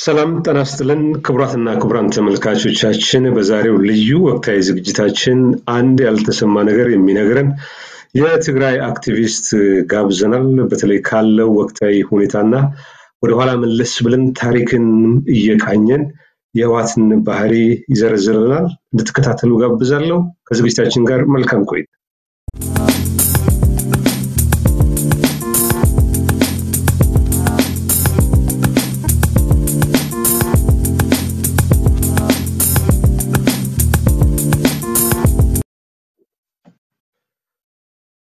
ሰላም ጤና ይስጥልን ክቡራትና ክቡራን ተመልካቾቻችን፣ በዛሬው ልዩ ወቅታዊ ዝግጅታችን አንድ ያልተሰማ ነገር የሚነግረን የትግራይ አክቲቪስት ጋብዘናል። በተለይ ካለው ወቅታዊ ሁኔታና ወደኋላ መለስ ብለን ታሪክን እየቃኘን የህወሓትን ባህሪ ይዘረዝርልናል። እንድትከታተሉ ጋብዛለሁ። ከዝግጅታችን ጋር መልካም ቆይታ።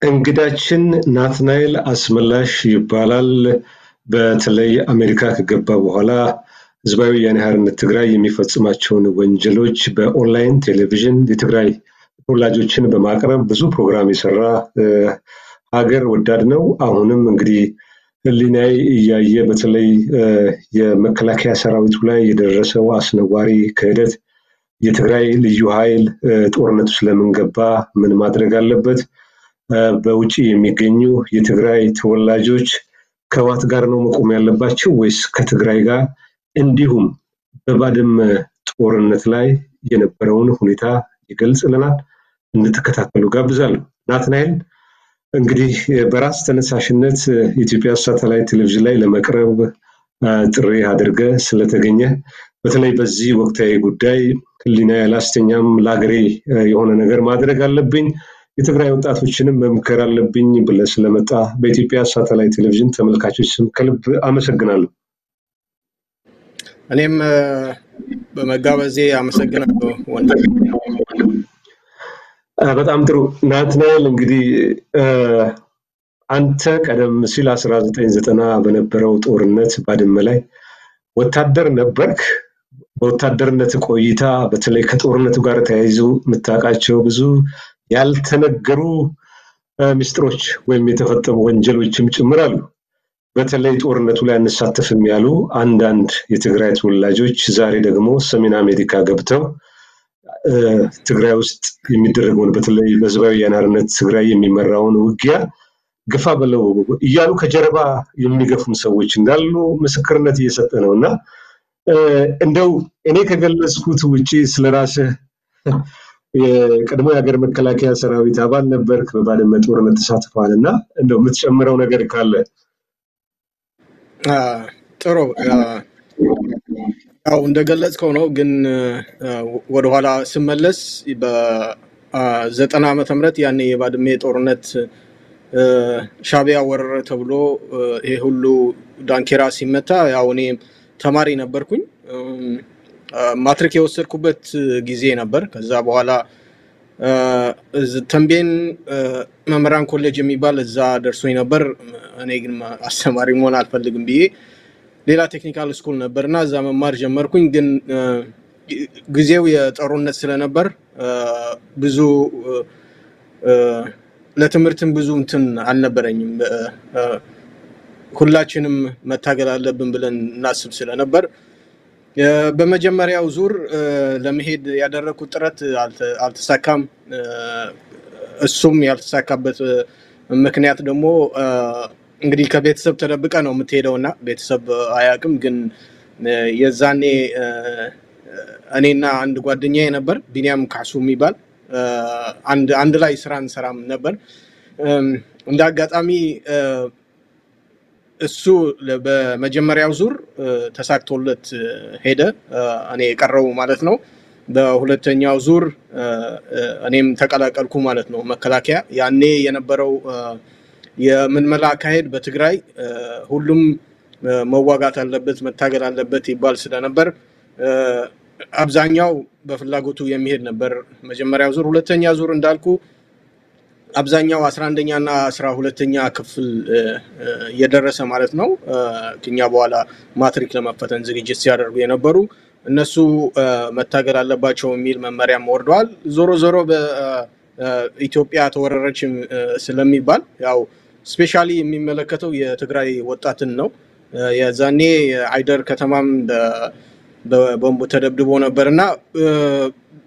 እንግዳችን ናትናኤል አስመላሽ ይባላል። በተለይ አሜሪካ ከገባ በኋላ ህዝባዊ ወያነ ሓርነት ትግራይ የሚፈጽማቸውን ወንጀሎች በኦንላይን ቴሌቪዥን የትግራይ ተወላጆችን በማቅረብ ብዙ ፕሮግራም የሰራ ሀገር ወዳድ ነው። አሁንም እንግዲህ ህሊናይ እያየ በተለይ የመከላከያ ሰራዊቱ ላይ የደረሰው አስነዋሪ ክህደት የትግራይ ልዩ ኃይል ጦርነቱ ስለምን ገባ፣ ምን ማድረግ አለበት፣ በውጭ የሚገኙ የትግራይ ተወላጆች ከህወሓት ጋር ነው መቆም ያለባቸው ወይስ ከትግራይ ጋር እንዲሁም በባድመ ጦርነት ላይ የነበረውን ሁኔታ ይገልጽልናል። እንድትከታተሉ ጋብዛለሁ። ናትናኤል እንግዲህ በራስ ተነሳሽነት የኢትዮጵያ ሳተላይት ቴሌቪዥን ላይ ለመቅረብ ጥሪ አድርገ ስለተገኘ በተለይ በዚህ ወቅታዊ ጉዳይ ህሊና ያላስተኛም ለሀገሬ የሆነ ነገር ማድረግ አለብኝ የትግራይ ወጣቶችንም መምከር አለብኝ ብለህ ስለመጣ በኢትዮጵያ ሳተላይት ቴሌቪዥን ተመልካቾች ስም ከልብ አመሰግናለሁ። እኔም በመጋበዜ አመሰግናለሁ በጣም ጥሩ ናትናኤል፣ እንግዲህ አንተ ቀደም ሲል አስራ ዘጠኝ ዘጠና በነበረው ጦርነት ባድመ ላይ ወታደር ነበርክ። በወታደርነት ቆይታ በተለይ ከጦርነቱ ጋር ተያይዞ የምታውቃቸው ብዙ ያልተነገሩ ምስጢሮች ወይም የተፈጸሙ ወንጀሎችም ጭምር አሉ። በተለይ ጦርነቱ ላይ አንሳተፍም ያሉ አንዳንድ የትግራይ ተወላጆች ዛሬ ደግሞ ሰሜን አሜሪካ ገብተው ትግራይ ውስጥ የሚደረገውን በተለይ በህዝባዊ ወያነ ሓርነት ትግራይ የሚመራውን ውጊያ ግፋ በለው እያሉ ከጀርባ የሚገፉም ሰዎች እንዳሉ ምስክርነት እየሰጠ ነው እና እንደው እኔ ከገለጽኩት ውጭ ስለራስህ የቀድሞ የሀገር መከላከያ ሰራዊት አባል ነበርክ፣ በባድመ ጦርነት ተሳትፈዋል እና እንደው የምትጨምረው ነገር ካለ ጥሩ። ያው እንደገለጽከው ነው። ግን ወደኋላ ስመለስ በዘጠና ዓመተ ምህረት ያኔ የባድሜ ጦርነት ሻቢያ ወረረ ተብሎ ይሄ ሁሉ ዳንኪራ ሲመታ ያው እኔ ተማሪ ነበርኩኝ። ማትሪክ የወሰድኩበት ጊዜ ነበር። ከዛ በኋላ ተንቤን መምህራን ኮሌጅ የሚባል እዛ ደርሶኝ ነበር። እኔ ግን አስተማሪ መሆን አልፈልግም ብዬ ሌላ technical school ነበር እና እዛ መማር ጀመርኩኝ። ግን ጊዜው የጦርነት ስለነበር ብዙ ለትምህርትም ብዙ እንትን አልነበረኝም። ሁላችንም መታገል አለብን ብለን እናስብ ስለነበር በመጀመሪያው ዙር ለመሄድ ያደረግኩት ጥረት አልተሳካም። እሱም ያልተሳካበት ምክንያት ደግሞ እንግዲህ ከቤተሰብ ተደብቀ ነው የምትሄደው እና ቤተሰብ አያውቅም። ግን የዛኔ እኔና አንድ ጓደኛዬ ነበር ቢኒያም ካሱ የሚባል አንድ ላይ ስራ እንሰራም ነበር። እንደ አጋጣሚ እሱ በመጀመሪያው ዙር ተሳክቶለት ሄደ፣ እኔ የቀረው ማለት ነው። በሁለተኛው ዙር እኔም ተቀላቀልኩ ማለት ነው መከላከያ። ያኔ የነበረው የምልመላ አካሄድ በትግራይ ሁሉም መዋጋት አለበት መታገል አለበት ይባል ስለነበር አብዛኛው በፍላጎቱ የሚሄድ ነበር መጀመሪያው ዙር። ሁለተኛ ዙር እንዳልኩ አብዛኛው አስራ አንደኛ እና አስራ ሁለተኛ ክፍል እየደረሰ ማለት ነው ከኛ በኋላ ማትሪክ ለመፈተን ዝግጅት ሲያደርጉ የነበሩ እነሱ መታገል አለባቸው የሚል መመሪያም ወርደዋል። ዞሮ ዞሮ በኢትዮጵያ ተወረረችም ስለሚባል ያው ስፔሻሊ የሚመለከተው የትግራይ ወጣትን ነው። የዛኔ አይደር ከተማም በቦምብ ተደብድቦ ነበር እና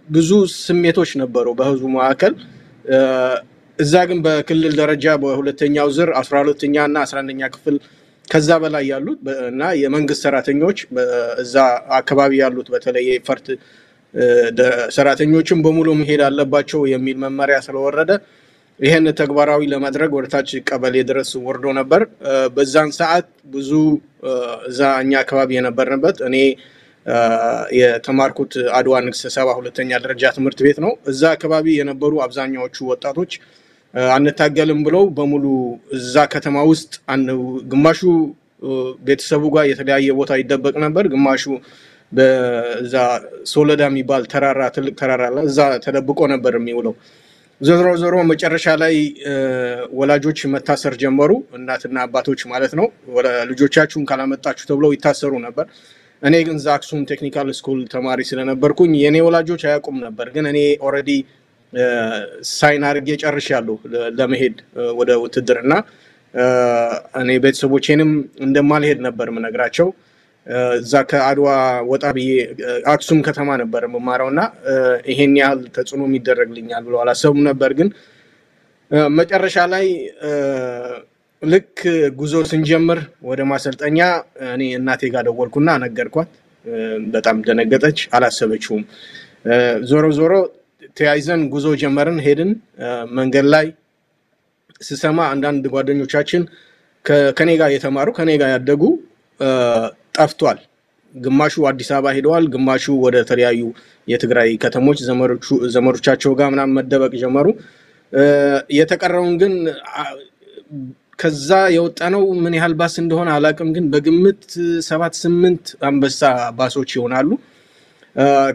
ብዙ ስሜቶች ነበሩ በህዝቡ መካከል። እዛ ግን በክልል ደረጃ በሁለተኛው ዝር አስራ ሁለተኛ እና አስራ አንደኛ ክፍል ከዛ በላይ ያሉት እና የመንግስት ሰራተኞች እዛ አካባቢ ያሉት በተለይ የፈርት ሰራተኞችን በሙሉ መሄድ አለባቸው የሚል መመሪያ ስለወረደ ይህን ተግባራዊ ለማድረግ ወደታች ቀበሌ ድረስ ወርዶ ነበር። በዛን ሰዓት ብዙ እዛ እኛ አካባቢ የነበርንበት እኔ የተማርኩት አድዋ ንግስተ ሰባ ሁለተኛ ደረጃ ትምህርት ቤት ነው። እዛ አካባቢ የነበሩ አብዛኛዎቹ ወጣቶች አንታገልም ብለው በሙሉ እዛ ከተማ ውስጥ ግማሹ ቤተሰቡ ጋር የተለያየ ቦታ ይደበቅ ነበር። ግማሹ በዛ ሶለዳ የሚባል ተራራ ትልቅ ተራራ እዛ ተደብቆ ነበር የሚውለው። ዞሮ ዞሮ መጨረሻ ላይ ወላጆች መታሰር ጀመሩ። እናትና አባቶች ማለት ነው። ልጆቻችሁን ካላመጣችሁ ተብለው ይታሰሩ ነበር። እኔ ግን እዛ አክሱም technical school ተማሪ ስለነበርኩኝ የእኔ ወላጆች አያውቁም ነበር። ግን እኔ already sign አድርጌ ጨርሻለሁ ለመሄድ ወደ ውትድርና። እኔ ቤተሰቦቼንም እንደማልሄድ ነበር ምነግራቸው። እዛ ከአድዋ ወጣ ብዬ አክሱም ከተማ ነበር የምማረው እና ይሄን ያህል ተጽዕኖ የሚደረግልኛል ብለው አላሰቡም ነበር። ግን መጨረሻ ላይ ልክ ጉዞ ስንጀምር ወደ ማሰልጠኛ እኔ እናቴ ጋር ደወልኩና ነገርኳት። በጣም ደነገጠች፣ አላሰበችውም። ዞሮ ዞሮ ተያይዘን ጉዞ ጀመርን፣ ሄድን። መንገድ ላይ ስሰማ አንዳንድ ጓደኞቻችን ከኔ ጋር የተማሩ ከኔ ጋር ያደጉ ጠፍቷል። ግማሹ አዲስ አበባ ሄደዋል፣ ግማሹ ወደ ተለያዩ የትግራይ ከተሞች ዘመዶቻቸው ጋር ምናምን መደበቅ ጀመሩ። የተቀረውን ግን ከዛ የወጣ ነው ምን ያህል ባስ እንደሆነ አላውቅም፣ ግን በግምት ሰባት ስምንት አንበሳ ባሶች ይሆናሉ።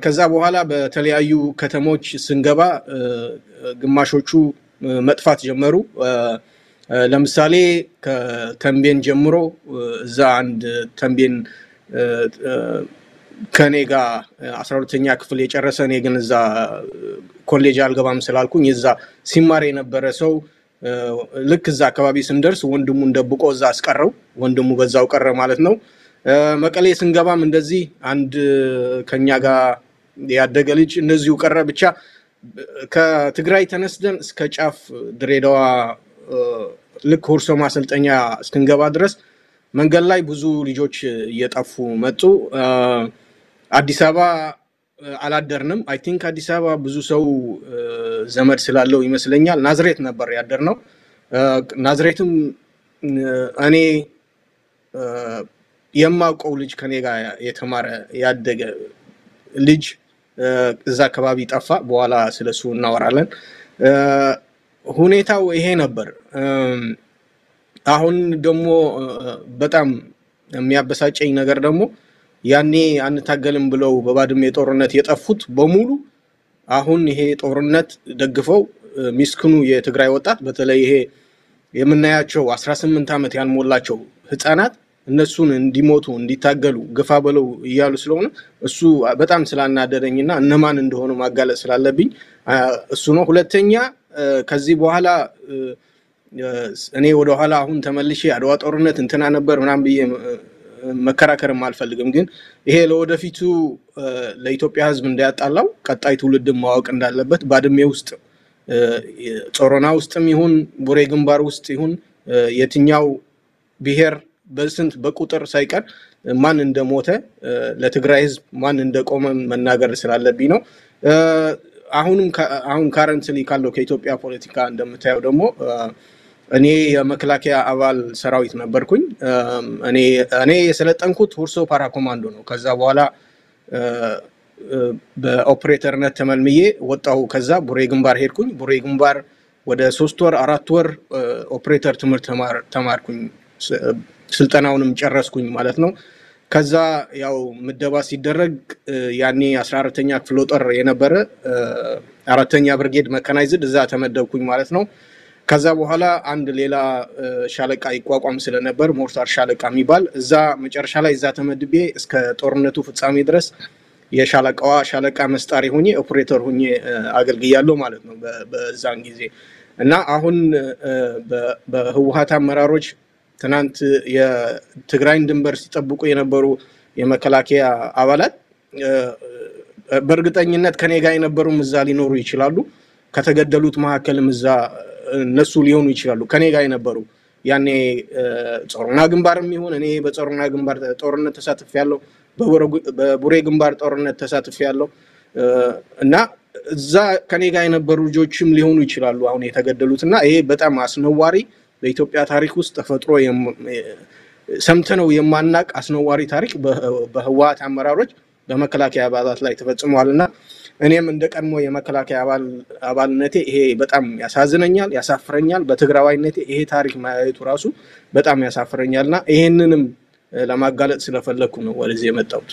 ከዛ በኋላ በተለያዩ ከተሞች ስንገባ ግማሾቹ መጥፋት ጀመሩ። ለምሳሌ ከተንቤን ጀምሮ እዛ አንድ ተንቤን ከኔ ጋር አስራ ሁለተኛ ክፍል የጨረሰ እኔ ግን እዛ ኮሌጅ አልገባም ስላልኩኝ እዛ ሲማር የነበረ ሰው ልክ እዛ አካባቢ ስንደርስ ወንድሙን ደብቆ እዛ አስቀረው። ወንድሙ በዛው ቀረ ማለት ነው። መቀሌ ስንገባም እንደዚህ አንድ ከኛ ጋር ያደገ ልጅ እንደዚሁ ቀረ። ብቻ ከትግራይ ተነስተን እስከ ጫፍ ድሬዳዋ ልክ ሁርሶ ማሰልጠኛ እስክንገባ ድረስ መንገድ ላይ ብዙ ልጆች እየጠፉ መጡ። አዲስ አበባ አላደርንም። I think አዲስ አበባ ብዙ ሰው ዘመድ ስላለው ይመስለኛል። ናዝሬት ነበር ያደርነው። ናዝሬትም እኔ የማውቀው ልጅ ከኔ ጋር የተማረ ያደገ ልጅ እዛ አካባቢ ጠፋ። በኋላ ስለሱ እናወራለን። ሁኔታው ይሄ ነበር። አሁን ደግሞ በጣም የሚያበሳጨኝ ነገር ደግሞ ያኔ አንታገልም ብለው በባድሜ ጦርነት የጠፉት በሙሉ አሁን ይሄ ጦርነት ደግፈው ሚስክኑ የትግራይ ወጣት በተለይ ይሄ የምናያቸው 18 ዓመት ያልሞላቸው ህፃናት እነሱን እንዲሞቱ እንዲታገሉ ግፋ በለው እያሉ ስለሆነ እሱ በጣም ስላናደደኝ እና እነማን እንደሆኑ ማጋለጥ ስላለብኝ እሱ ነው። ሁለተኛ ከዚህ በኋላ እኔ ወደኋላ አሁን ተመልሼ አድዋ ጦርነት እንትና ነበር ምናምን ብዬ መከራከርም አልፈልግም። ግን ይሄ ለወደፊቱ ለኢትዮጵያ ሕዝብ እንዳያጣላው ቀጣይ ትውልድን ማወቅ እንዳለበት ባድሜ ውስጥ ጾሮና ውስጥም ይሁን ቡሬ ግንባር ውስጥ ይሁን የትኛው ብሔር በስንት በቁጥር ሳይቀር ማን እንደሞተ ለትግራይ ሕዝብ ማን እንደቆመ መናገር ስላለብኝ ነው። አሁንም አሁን currently ካለው ከኢትዮጵያ ፖለቲካ እንደምታየው ደግሞ እኔ የመከላከያ አባል ሰራዊት ነበርኩኝ። እኔ የሰለጠንኩት ሁርሶ ፓራ ኮማንዶ ነው። ከዛ በኋላ በኦፕሬተርነት ተመልምዬ ወጣሁ። ከዛ ቡሬ ግንባር ሄድኩኝ። ቡሬ ግንባር ወደ ሶስት ወር አራት ወር ኦፕሬተር ትምህርት ተማርኩኝ። ስልጠናውንም ጨረስኩኝ ማለት ነው። ከዛ ያው ምደባ ሲደረግ ያኔ አስራ አራተኛ ክፍለ ጦር የነበረ አራተኛ ብርጌድ mechanized እዛ ተመደብኩኝ ማለት ነው። ከዛ በኋላ አንድ ሌላ ሻለቃ ይቋቋም ስለነበር ሞርታር ሻለቃ የሚባል እዛ መጨረሻ ላይ እዛ ተመድቤ እስከ ጦርነቱ ፍጻሜ ድረስ የሻለቃዋ ሻለቃ ሚስጥራዊ ሁኜ ኦፕሬተር ሁኜ አገልግያለሁ ማለት ነው በዛን ጊዜ እና አሁን በህወሀት አመራሮች ትናንት የትግራይን ድንበር ሲጠብቁ የነበሩ የመከላከያ አባላት በእርግጠኝነት ከኔ ጋር የነበሩም እዛ ሊኖሩ ይችላሉ። ከተገደሉት መካከልም እዛ እነሱ ሊሆኑ ይችላሉ። ከኔ ጋር የነበሩ ያኔ ጾረና ግንባርም ይሁን እኔ በጾረና ግንባር ጦርነት ተሳትፍ ያለው በቡሬ ግንባር ጦርነት ተሳትፍ ያለው እና እዛ ከኔ ጋር የነበሩ ልጆችም ሊሆኑ ይችላሉ አሁን የተገደሉት እና ይሄ በጣም አስነዋሪ በኢትዮጵያ ታሪክ ውስጥ ተፈጥሮ ሰምተነው የማናቅ አስነዋሪ ታሪክ በህወሀት አመራሮች በመከላከያ አባላት ላይ ተፈጽመዋል እና እኔም እንደ ቀድሞ የመከላከያ አባልነቴ ይሄ በጣም ያሳዝነኛል፣ ያሳፍረኛል። በትግራዋይነቴ ይሄ ታሪክ ማየቱ ራሱ በጣም ያሳፍረኛል እና ይሄንንም ለማጋለጥ ስለፈለግኩ ነው ወደዚህ የመጣሁት።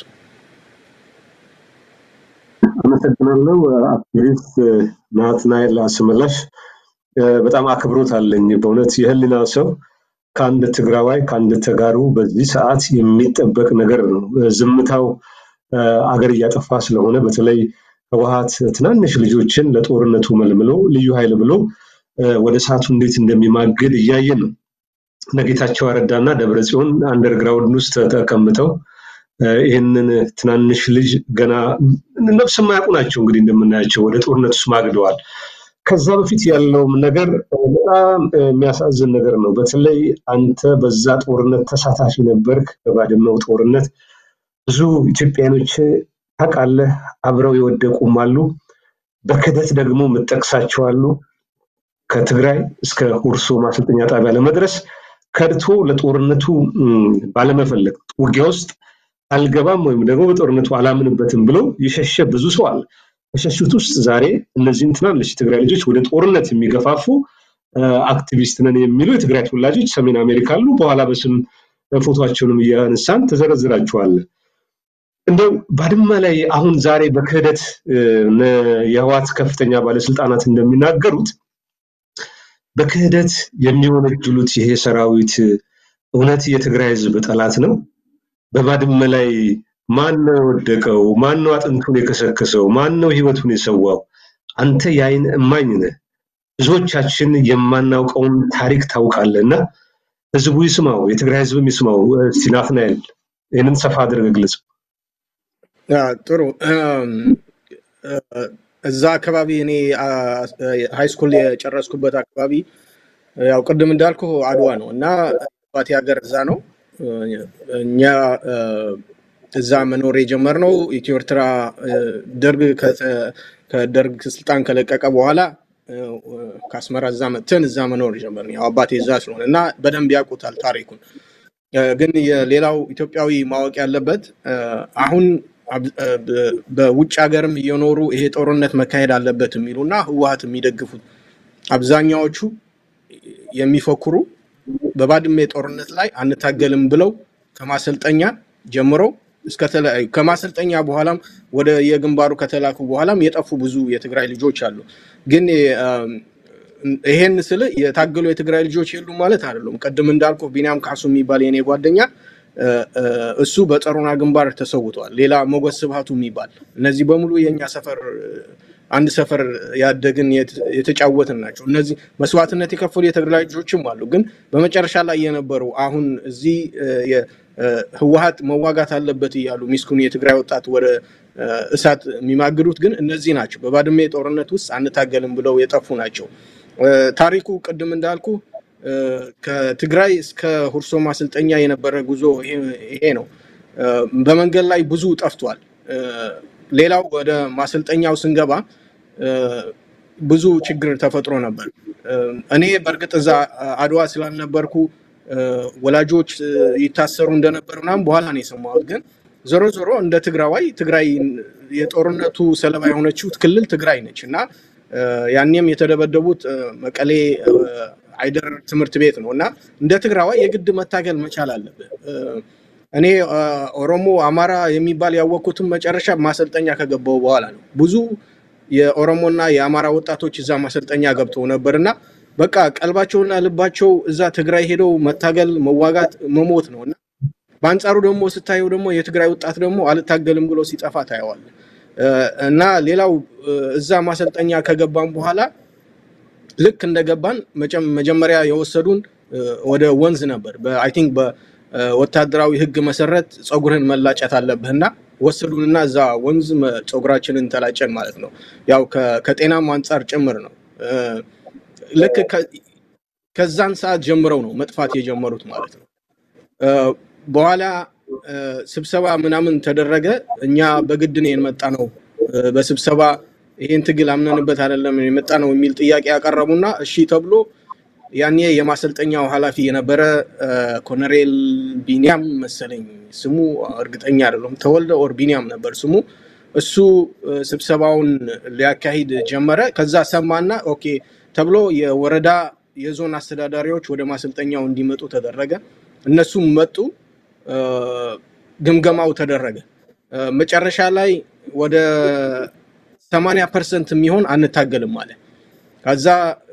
አመሰግናለሁ። አክቲቪስት ናትናኤል አስመላሽ በጣም አክብሮት አለኝ። በእውነት የህሊና ሰው ከአንድ ትግራዋይ ከአንድ ተጋሩ በዚህ ሰዓት የሚጠበቅ ነገር ነው። ዝምታው አገር እያጠፋ ስለሆነ በተለይ ህወሀት ትናንሽ ልጆችን ለጦርነቱ መልምሎ ልዩ ኃይል ብሎ ወደ ሰዓቱ እንዴት እንደሚማግድ እያየን ነው። ነጌታቸው አረዳና ደብረጽዮን አንደርግራውንድ ውስጥ ተቀምጠው ይህንን ትናንሽ ልጅ ገና ነፍስ የማያውቁ ናቸው እንግዲህ እንደምናያቸው ወደ ጦርነት ውስጥ ማግደዋል። ከዛ በፊት ያለውም ነገር በጣም የሚያሳዝን ነገር ነው። በተለይ አንተ በዛ ጦርነት ተሳታፊ ነበርክ፣ በባድመው ጦርነት ብዙ ኢትዮጵያኖች ታውቃለህ፣ አብረው የወደቁም አሉ። በክደት ደግሞ የምጠቅሳቸው አሉ። ከትግራይ እስከ ሁርሶ ማሰልጠኛ ጣቢያ ለመድረስ ከድቶ ለጦርነቱ ባለመፈለግ ውጊያ ውስጥ አልገባም ወይም ደግሞ በጦርነቱ አላምንበትም ብሎ የሸሸ ብዙ ሰው አለ። ከሸሹት ውስጥ ዛሬ እነዚህን ትናንሽ የትግራይ ልጆች ወደ ጦርነት የሚገፋፉ አክቲቪስት ነን የሚሉ የትግራይ ተወላጆች ሰሜን አሜሪካ አሉ። በኋላ በስም ፎቶቸውንም እያነሳን ተዘረዝራችኋለን። እንደው ባድመ ላይ አሁን ዛሬ በክህደት የህዋት ከፍተኛ ባለስልጣናት እንደሚናገሩት በክህደት የሚወነጅሉት ይሄ ሰራዊት እውነት የትግራይ ህዝብ ጠላት ነው? በባድመ ላይ ማን ነው የወደቀው? ማን ነው አጥንቱን የከሰከሰው? ማን ነው ህይወቱን የሰዋው? አንተ የአይን እማኝ ነህ። ብዙዎቻችን የማናውቀውን ታሪክ ታውቃለህ እና ህዝቡ ይስማው፣ የትግራይ ህዝብም ይስማው። እስቲ ናትናኤል ይህንን ሰፋ አድርገህ ግለጽ። ጥሩ እዛ አካባቢ እኔ ሃይስኩል የጨረስኩበት አካባቢ ያው ቅድም እንዳልኩ አድዋ ነው እና አባቴ ሀገር እዛ ነው። እኛ እዛ መኖር የጀመርነው ኢትዮ ኤርትራ ደርግ ከደርግ ስልጣን ከለቀቀ በኋላ ከአስመራ እዛ መጥተን እዛ መኖር ጀመርን። ያው አባቴ እዛ ስለሆነ እና በደንብ ያውቁታል ታሪኩን። ግን የሌላው ኢትዮጵያዊ ማወቅ ያለበት አሁን በውጭ ሀገርም እየኖሩ ይሄ ጦርነት መካሄድ አለበት የሚሉ እና ህወሀት የሚደግፉት አብዛኛዎቹ የሚፎክሩ በባድሜ ጦርነት ላይ አንታገልም ብለው ከማሰልጠኛ ጀምሮ እስከ ተለያዩ ከማሰልጠኛ በኋላም ወደ የግንባሩ ከተላኩ በኋላም የጠፉ ብዙ የትግራይ ልጆች አሉ። ግን ይሄን ስል የታገሉ የትግራይ ልጆች የሉም ማለት አይደለም። ቅድም እንዳልኩ ቢኒያም ካሱ የሚባል የኔ ጓደኛ እሱ በጸሩና ግንባር ተሰውቷል። ሌላ ሞገስ ስብሃቱ የሚባል እነዚህ በሙሉ የእኛ ሰፈር አንድ ሰፈር ያደግን የተጫወትን ናቸው። እነዚህ መስዋዕትነት የከፈሉ የትግራይ ልጆችም አሉ። ግን በመጨረሻ ላይ የነበሩ አሁን እዚህ ህወሀት መዋጋት አለበት እያሉ ሚስኩን የትግራይ ወጣት ወደ እሳት የሚማግዱት ግን እነዚህ ናቸው። በባድሜ ጦርነት ውስጥ አንታገልም ብለው የጠፉ ናቸው። ታሪኩ ቅድም እንዳልኩ ከትግራይ እስከ ሁርሶ ማሰልጠኛ የነበረ ጉዞ ይሄ ነው። በመንገድ ላይ ብዙ ጠፍቷል። ሌላው ወደ ማሰልጠኛው ስንገባ ብዙ ችግር ተፈጥሮ ነበር። እኔ በእርግጥ እዛ አድዋ ስላልነበርኩ ወላጆች ይታሰሩ እንደነበር ምናምን በኋላ ነው የሰማሁት። ግን ዞሮ ዞሮ እንደ ትግራዋይ ትግራይ የጦርነቱ ሰለባ የሆነችው ክልል ትግራይ ነች እና ያኔም የተደበደቡት መቀሌ አይደር ትምህርት ቤት ነው እና እንደ ትግራዋይ የግድ መታገል መቻል አለብህ። እኔ ኦሮሞ፣ አማራ የሚባል ያወቅኩትም መጨረሻ ማሰልጠኛ ከገባው በኋላ ነው። ብዙ የኦሮሞና የአማራ ወጣቶች እዛ ማሰልጠኛ ገብተው ነበር እና በቃ ቀልባቸውና ልባቸው እዛ ትግራይ ሄደው መታገል፣ መዋጋት፣ መሞት ነው እና በአንጻሩ ደግሞ ስታየው ደግሞ የትግራይ ወጣት ደግሞ አልታገልም ብሎ ሲጠፋ ታየዋል። እና ሌላው እዛ ማሰልጠኛ ከገባን በኋላ ልክ እንደገባን መጀመሪያ የወሰዱን ወደ ወንዝ ነበር። I think በወታደራዊ ሕግ መሰረት ፀጉርህን መላጨት አለብህና ወሰዱንና እዛ ወንዝ ፀጉራችንን ተላጨን ማለት ነው። ያው ከጤናም አንጻር ጭምር ነው። ልክ ከዛን ሰዓት ጀምረው ነው መጥፋት የጀመሩት ማለት ነው። በኋላ ስብሰባ ምናምን ተደረገ። እኛ በግድ ነው የመጣ ነው፣ በስብሰባ ይሄን ትግል አምነንበት አይደለም የመጣ ነው የሚል ጥያቄ ያቀረቡና እሺ ተብሎ ያኔ የማሰልጠኛው ኃላፊ የነበረ ኮሎኔል ቢኒያም መሰለኝ ስሙ እርግጠኛ አይደለም፣ ተወልደ or ቢኒያም ነበር ስሙ። እሱ ስብሰባውን ሊያካሂድ ጀመረ። ከዛ ሰማና okay ተብሎ የወረዳ የዞን አስተዳዳሪዎች ወደ ማሰልጠኛው እንዲመጡ ተደረገ። እነሱም መጡ። ግምገማው ተደረገ። መጨረሻ ላይ ወደ ሰማንያ percent የሚሆን አንታገልም አለ። ከዛ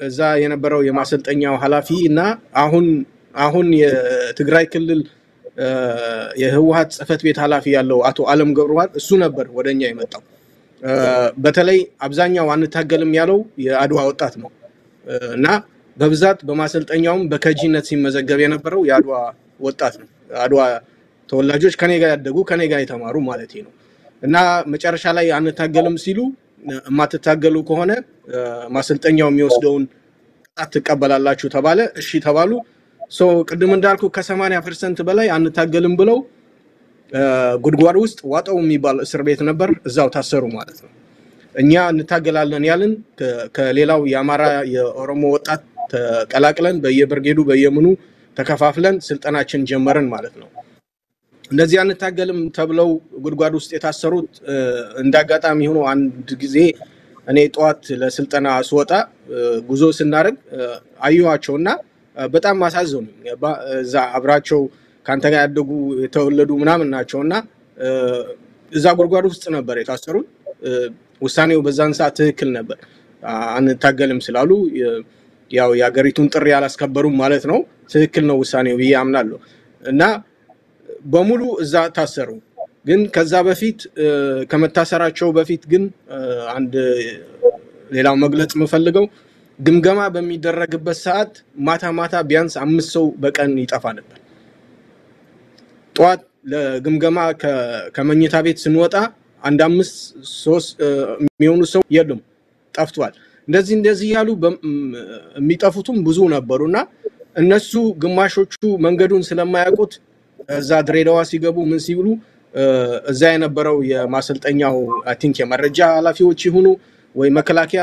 እዛ የነበረው የማሰልጠኛው ኃላፊ እና አሁን አሁን የትግራይ ክልል የህወሀት ጽህፈት ቤት ኃላፊ ያለው አቶ አለም ገብረዋል እሱ ነበር ወደኛ የመጣው። በተለይ አብዛኛው አንታገልም ያለው የአድዋ ወጣት ነው እና በብዛት በማሰልጠኛውም በከጂነት ሲመዘገብ የነበረው የአድዋ ወጣት ነው። አድዋ ተወላጆች ከኔ ጋር ያደጉ ከኔ ጋር የተማሩ ማለት ነው። እና መጨረሻ ላይ አንታገልም ሲሉ የማትታገሉ ከሆነ ማሰልጠኛው የሚወስደውን ቅጣት ትቀበላላችሁ ተባለ። እሺ ተባሉ። ቅድም እንዳልኩ ከሰማንያ percent በላይ አንታገልም ብለው ጉድጓድ ውስጥ ዋጠው የሚባል እስር ቤት ነበር። እዛው ታሰሩ ማለት ነው። እኛ እንታገላለን ያልን ከሌላው የአማራ የኦሮሞ ወጣት ተቀላቅለን በየብርጌዱ በየምኑ ተከፋፍለን ስልጠናችን ጀመርን ማለት ነው። እንደዚህ አንታገልም ተብለው ጉድጓድ ውስጥ የታሰሩት እንደ አጋጣሚ ሆኖ አንድ ጊዜ እኔ ጠዋት ለስልጠና ስወጣ ጉዞ ስናደርግ አየኋቸው እና በጣም አሳዘኑኝ። እዛ አብራቸው ከአንተ ጋር ያደጉ የተወለዱ ምናምን ናቸው እና እዛ ጉድጓድ ውስጥ ነበር የታሰሩት። ውሳኔው በዛን ሰዓት ትክክል ነበር። አንታገልም ስላሉ ያው የሀገሪቱን ጥሪ አላስከበሩም ማለት ነው። ትክክል ነው ውሳኔው ብዬ አምናለሁ እና በሙሉ እዛ ታሰሩ። ግን ከዛ በፊት ከመታሰራቸው በፊት ግን አንድ ሌላው መግለጽ የምፈልገው ግምገማ በሚደረግበት ሰዓት ማታ ማታ ቢያንስ አምስት ሰው በቀን ይጠፋ ነበር። ጠዋት ለግምገማ ከመኝታ ቤት ስንወጣ አንድ አምስት ሶስት የሚሆኑ ሰው የሉም፣ ጠፍቷል። እንደዚህ እንደዚህ ያሉ የሚጠፉትም ብዙ ነበሩ እና እነሱ ግማሾቹ መንገዱን ስለማያውቁት እዛ ድሬዳዋ ሲገቡ ምን ሲብሉ እዛ የነበረው የማሰልጠኛው I think የመረጃ ኃላፊዎች ይሁኑ ወይ መከላከያ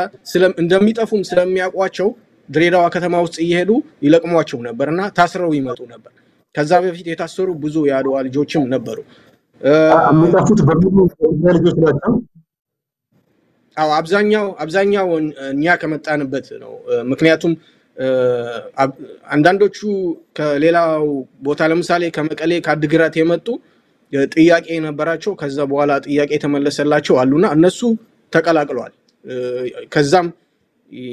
እንደሚጠፉም ስለሚያውቋቸው ድሬዳዋ ከተማ ውስጥ እየሄዱ ይለቅሟቸው ነበር እና ታስረው ይመጡ ነበር። ከዛ በፊት የታሰሩ ብዙ የአድዋ ልጆችም ነበሩ። የሚጠፉት በሙሉ ልጆች ናቸው። አዎ አብዛኛው አብዛኛው እኛ ከመጣንበት ነው። ምክንያቱም አንዳንዶቹ ከሌላው ቦታ ለምሳሌ ከመቀሌ ከአድግራት የመጡ ጥያቄ የነበራቸው ከዛ በኋላ ጥያቄ የተመለሰላቸው አሉና እነሱ ተቀላቅለዋል። ከዛም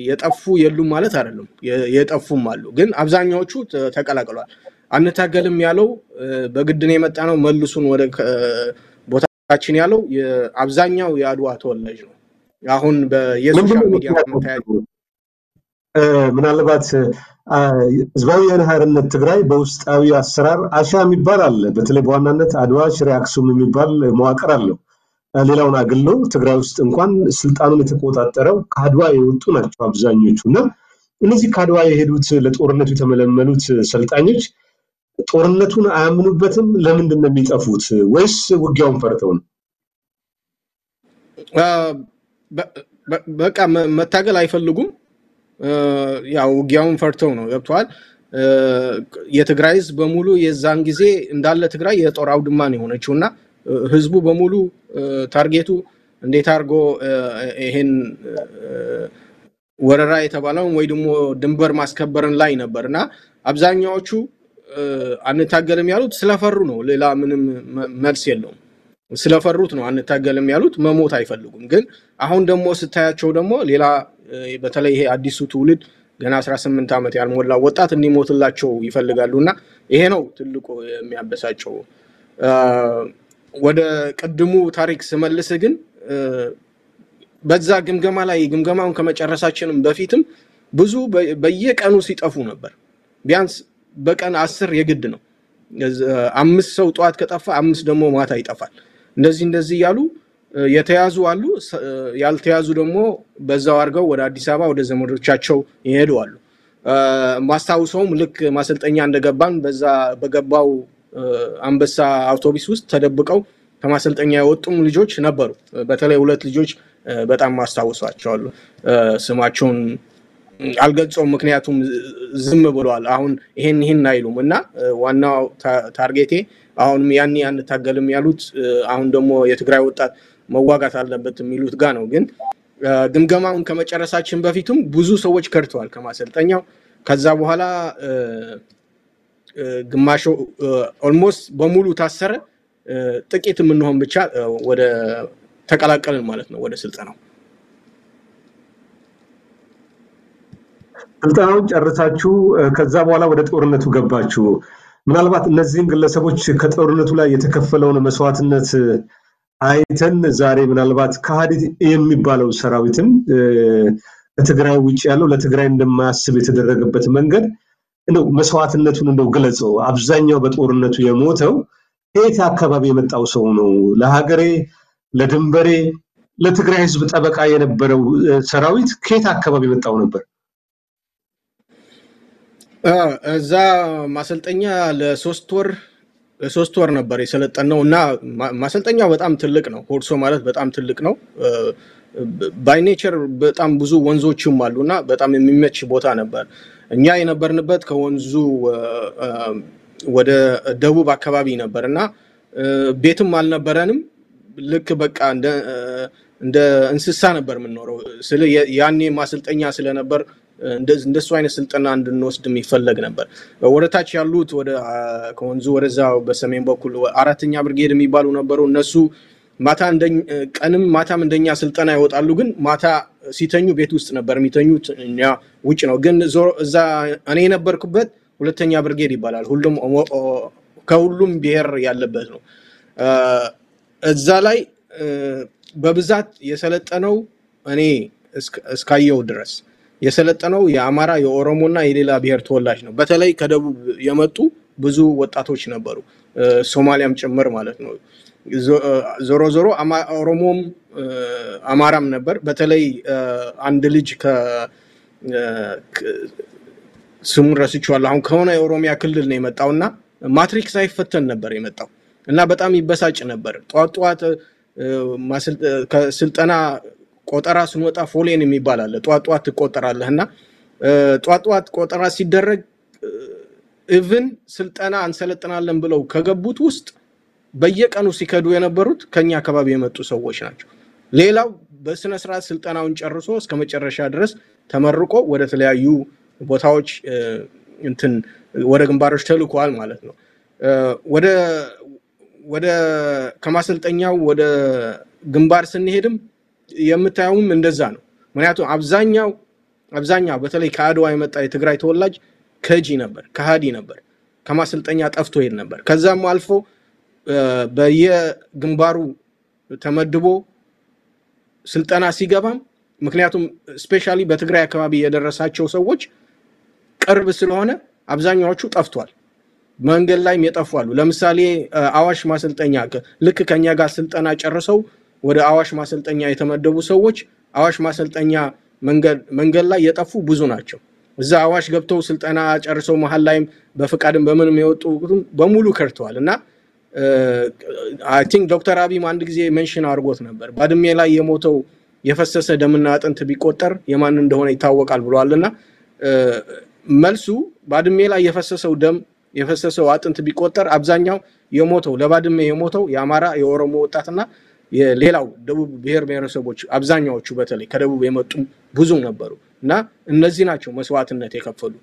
የጠፉ የሉም ማለት አይደለም፣ የጠፉም አሉ። ግን አብዛኛዎቹ ተቀላቅለዋል። አንታገልም ያለው በግድን የመጣ ነው መልሱን ወደ ቦታችን ያለው አብዛኛው የአድዋ ተወላጅ ነው። አሁን የ social media ምናልባት ህዝባዊ ሓርነት ትግራይ በውስጣዊ አሰራር አሻ የሚባል አለ። በተለይ በዋናነት አድዋ፣ ሽሬ፣ አክሱም የሚባል መዋቅር አለው። ሌላውን አግለው ትግራይ ውስጥ እንኳን ስልጣኑን የተቆጣጠረው ከአድዋ የወጡ ናቸው አብዛኞቹ እና እነዚህ ከአድዋ የሄዱት ለጦርነቱ የተመለመሉት ሰልጣኞች ጦርነቱን አያምኑበትም። ለምንድን ነው የሚጠፉት? ወይስ ውጊያውን ፈርተው ነው? በቃ መታገል አይፈልጉም። ያው ውጊያውን ፈርተው ነው ገብተዋል። የትግራይ ህዝብ በሙሉ የዛን ጊዜ እንዳለ ትግራይ የጦር አውድማ ነው የሆነችው እና ህዝቡ በሙሉ ታርጌቱ እንዴት አድርጎ ይሄን ወረራ የተባለውን ወይ ደግሞ ድንበር ማስከበርን ላይ ነበር እና አብዛኛዎቹ አንታገልም ያሉት ስለፈሩ ነው። ሌላ ምንም መልስ የለውም። ስለፈሩት ነው አንታገልም ያሉት። መሞት አይፈልጉም። ግን አሁን ደግሞ ስታያቸው ደግሞ ሌላ በተለይ ይሄ አዲሱ ትውልድ ገና 18 ዓመት ያልሞላ ወጣት እንዲሞትላቸው ይፈልጋሉ እና ይሄ ነው ትልቁ የሚያበሳጨው። ወደ ቅድሙ ታሪክ ስመልስ ግን በዛ ግምገማ ላይ ግምገማውን ከመጨረሳችንም በፊትም ብዙ በየቀኑ ሲጠፉ ነበር። ቢያንስ በቀን አስር የግድ ነው። አምስት ሰው ጠዋት ከጠፋ አምስት ደግሞ ማታ ይጠፋል። እንደዚህ እንደዚህ እያሉ የተያዙ አሉ። ያልተያዙ ደግሞ በዛው አድርገው ወደ አዲስ አበባ ወደ ዘመዶቻቸው ይሄዱ አሉ። ማስታውሰውም ልክ ማሰልጠኛ እንደገባን በዛ በገባው አንበሳ አውቶቡስ ውስጥ ተደብቀው ከማሰልጠኛ የወጡም ልጆች ነበሩ። በተለይ ሁለት ልጆች በጣም ማስታውሷቸዋሉ። ስማቸውን አልገልጸውም፣ ምክንያቱም ዝም ብለዋል። አሁን ይሄን ይህን አይሉም እና ዋናው ታርጌቴ አሁንም ያኔ አንታገልም ያሉት አሁን ደግሞ የትግራይ ወጣት መዋጋት አለበት የሚሉት ጋ ነው። ግን ግምገማውን ከመጨረሳችን በፊትም ብዙ ሰዎች ከድተዋል ከማሰልጠኛው። ከዛ በኋላ ግማሾ almost በሙሉ ታሰረ። ጥቂት የምንሆን ብቻ ወደ ተቀላቀልን ማለት ነው ወደ ስልጠናው። ስልጠናውን ጨርሳችሁ ከዛ በኋላ ወደ ጦርነቱ ገባችሁ። ምናልባት እነዚህም ግለሰቦች ከጦርነቱ ላይ የተከፈለውን መስዋዕትነት አይተን ዛሬ ምናልባት ከሃዲ የሚባለው ሰራዊትም ከትግራይ ውጭ ያለው ለትግራይ እንደማያስብ የተደረገበት መንገድ እንደው መስዋዕትነቱን እንደው ግለጸው። አብዛኛው በጦርነቱ የሞተው ከየት አካባቢ የመጣው ሰው ነው? ለሀገሬ፣ ለድንበሬ፣ ለትግራይ ህዝብ ጠበቃ የነበረው ሰራዊት ከየት አካባቢ የመጣው ነበር? እዛ ማሰልጠኛ ለሶስት ወር ለሶስት ወር ነበር የሰለጠነው እና ማሰልጠኛው በጣም ትልቅ ነው። ሁርሶ ማለት በጣም ትልቅ ነው። by nature በጣም ብዙ ወንዞችም አሉ እና በጣም የሚመች ቦታ ነበር። እኛ የነበርንበት ከወንዙ ወደ ደቡብ አካባቢ ነበር እና ቤትም አልነበረንም። ልክ በቃ እንደ እንስሳ ነበር የምንኖረው። ያኔ ማሰልጠኛ ስለነበር እንደሱ አይነት ስልጠና እንድንወስድ የሚፈለግ ነበር። ወደታች ያሉት ወደ ከወንዙ ወደዛ በሰሜን በኩል አራተኛ ብርጌድ የሚባሉ ነበሩ። እነሱ ማታ ቀንም ማታም እንደኛ ስልጠና ይወጣሉ። ግን ማታ ሲተኙ ቤት ውስጥ ነበር የሚተኙት፣ እኛ ውጭ ነው። ግን እዛ እኔ የነበርኩበት ሁለተኛ ብርጌድ ይባላል። ሁሉም ከሁሉም ብሔር ያለበት ነው። እዛ ላይ በብዛት የሰለጠነው እኔ እስካየው ድረስ የሰለጠነው የአማራ የኦሮሞና የሌላ ብሔር ተወላጅ ነው። በተለይ ከደቡብ የመጡ ብዙ ወጣቶች ነበሩ፣ ሶማሊያም ጭምር ማለት ነው። ዞሮ ዞሮ ኦሮሞም አማራም ነበር። በተለይ አንድ ልጅ ስሙን ረስቼዋለሁ። አሁን ከሆነ የኦሮሚያ ክልል ነው የመጣው እና ማትሪክ ሳይፈተን ነበር የመጣው እና በጣም ይበሳጭ ነበር። ጠዋት ጠዋት ከስልጠና ቆጠራ ስንወጣ ፎሌን የሚባል አለ። ጠዋት ጠዋት ትቆጠራለህ እና ጠዋት ጠዋት ቆጠራ ሲደረግ even ስልጠና እንሰለጥናለን ብለው ከገቡት ውስጥ በየቀኑ ሲከዱ የነበሩት ከኛ አካባቢ የመጡ ሰዎች ናቸው። ሌላው በስነ ስርዓት ስልጠናውን ጨርሶ እስከ መጨረሻ ድረስ ተመርቆ ወደ ተለያዩ ቦታዎች እንትን ወደ ግንባሮች ተልኳል ማለት ነው። ወደ ከማሰልጠኛው ወደ ግንባር ስንሄድም የምታየውም እንደዛ ነው። ምክንያቱም አብዛኛው አብዛኛው በተለይ ከአድዋ የመጣ የትግራይ ተወላጅ ከጂ ነበር፣ ከሃዲ ነበር፣ ከማሰልጠኛ ጠፍቶ ሄድ ነበር። ከዛም አልፎ በየግንባሩ ተመድቦ ስልጠና ሲገባም ምክንያቱም specially በትግራይ አካባቢ የደረሳቸው ሰዎች ቅርብ ስለሆነ አብዛኛዎቹ ጠፍቷል። መንገድ ላይም የጠፉ አሉ። ለምሳሌ አዋሽ ማሰልጠኛ ልክ ከኛ ጋር ስልጠና ጨርሰው ወደ አዋሽ ማሰልጠኛ የተመደቡ ሰዎች አዋሽ ማሰልጠኛ መንገድ ላይ የጠፉ ብዙ ናቸው። እዛ አዋሽ ገብተው ስልጠና ጨርሰው መሀል ላይም በፍቃድም በምንም የወጡ በሙሉ ቀርተዋል እና I think ዶክተር አብይም አንድ ጊዜ mention አድርጎት ነበር። ባድሜ ላይ የሞተው የፈሰሰ ደምና አጥንት ቢቆጠር የማን እንደሆነ ይታወቃል ብለዋል እና መልሱ ባድሜ ላይ የፈሰሰው ደም የፈሰሰው አጥንት ቢቆጠር አብዛኛው የሞተው ለባድሜ የሞተው የአማራ የኦሮሞ ወጣትና የሌላው ደቡብ ብሔር ብሔረሰቦች አብዛኛዎቹ በተለይ ከደቡብ የመጡ ብዙ ነበሩ እና እነዚህ ናቸው መስዋዕትነት የከፈሉ።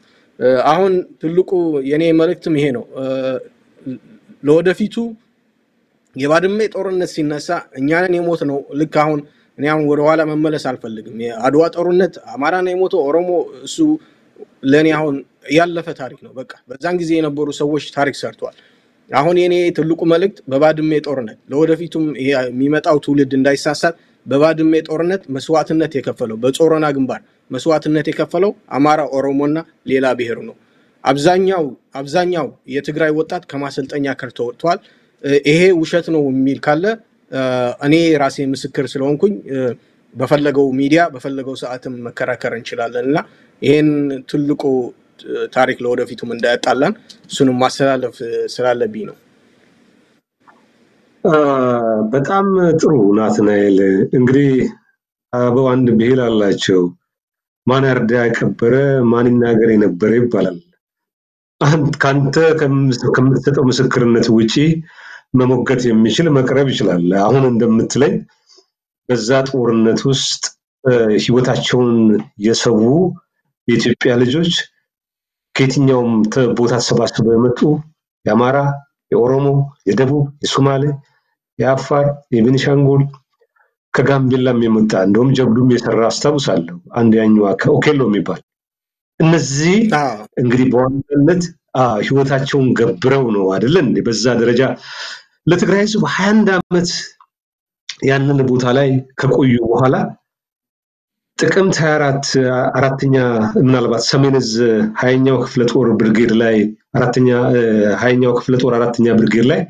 አሁን ትልቁ የኔ መልእክትም ይሄ ነው። ለወደፊቱ የባድሜ ጦርነት ሲነሳ እኛንን የሞት ነው። ልክ አሁን እኔ አሁን ወደኋላ መመለስ አልፈልግም። የአድዋ ጦርነት አማራ ነው የሞተው ኦሮሞ፣ እሱ ለእኔ አሁን ያለፈ ታሪክ ነው። በቃ በዛን ጊዜ የነበሩ ሰዎች ታሪክ ሰርተዋል። አሁን የኔ ትልቁ መልእክት በባድሜ ጦርነት ለወደፊቱም የሚመጣው ትውልድ እንዳይሳሳት በባድሜ ጦርነት መስዋዕትነት የከፈለው በጾረና ግንባር መስዋዕትነት የከፈለው አማራ፣ ኦሮሞና ሌላ ብሔር ነው። አብዛኛው አብዛኛው የትግራይ ወጣት ከማሰልጠኛ ከርቶ ወጥተዋል። ይሄ ውሸት ነው የሚል ካለ እኔ ራሴ ምስክር ስለሆንኩኝ በፈለገው ሚዲያ በፈለገው ሰዓትም መከራከር እንችላለን እና ይህን ትልቁ ታሪክ ለወደፊቱም እንዳያጣላን እሱንም ማስተላለፍ ስላለብኝ ነው። በጣም ጥሩ ናትናኤል። እንግዲህ አበው አንድ ብሂል አላቸው። ማን ያርዳ ያቀበረ ማን ይናገር የነበረ ይባላል። ከአንተ ከምትሰጠው ምስክርነት ውጪ መሞገት የሚችል መቅረብ ይችላል። አሁን እንደምትለኝ በዛ ጦርነት ውስጥ ህይወታቸውን የሰዉ የኢትዮጵያ ልጆች ከየትኛውም ቦታ ተሰባስበው የመጡ የአማራ፣ የኦሮሞ፣ የደቡብ፣ የሶማሌ፣ የአፋር፣ የቤኒሻንጉል ከጋምቤላም የመጣ እንደውም ጀብዱም የሰራ አስታውሳለሁ። አንድ ያኛዋ ከኦኬሎ የሚባል እነዚህ እንግዲህ በዋናነት ህይወታቸውን ገብረው ነው አይደለ እንዴ? በዛ ደረጃ ለትግራይ ህዝብ ሀያ አንድ ዓመት ያንን ቦታ ላይ ከቆዩ በኋላ ጥቅምት 24 አራተኛ ምናልባት ሰሜን እዝ ሀያኛው ክፍለ ጦር ብርጌድ ላይ አራተኛ ሀያኛው ክፍለ ጦር አራተኛ ብርጌድ ላይ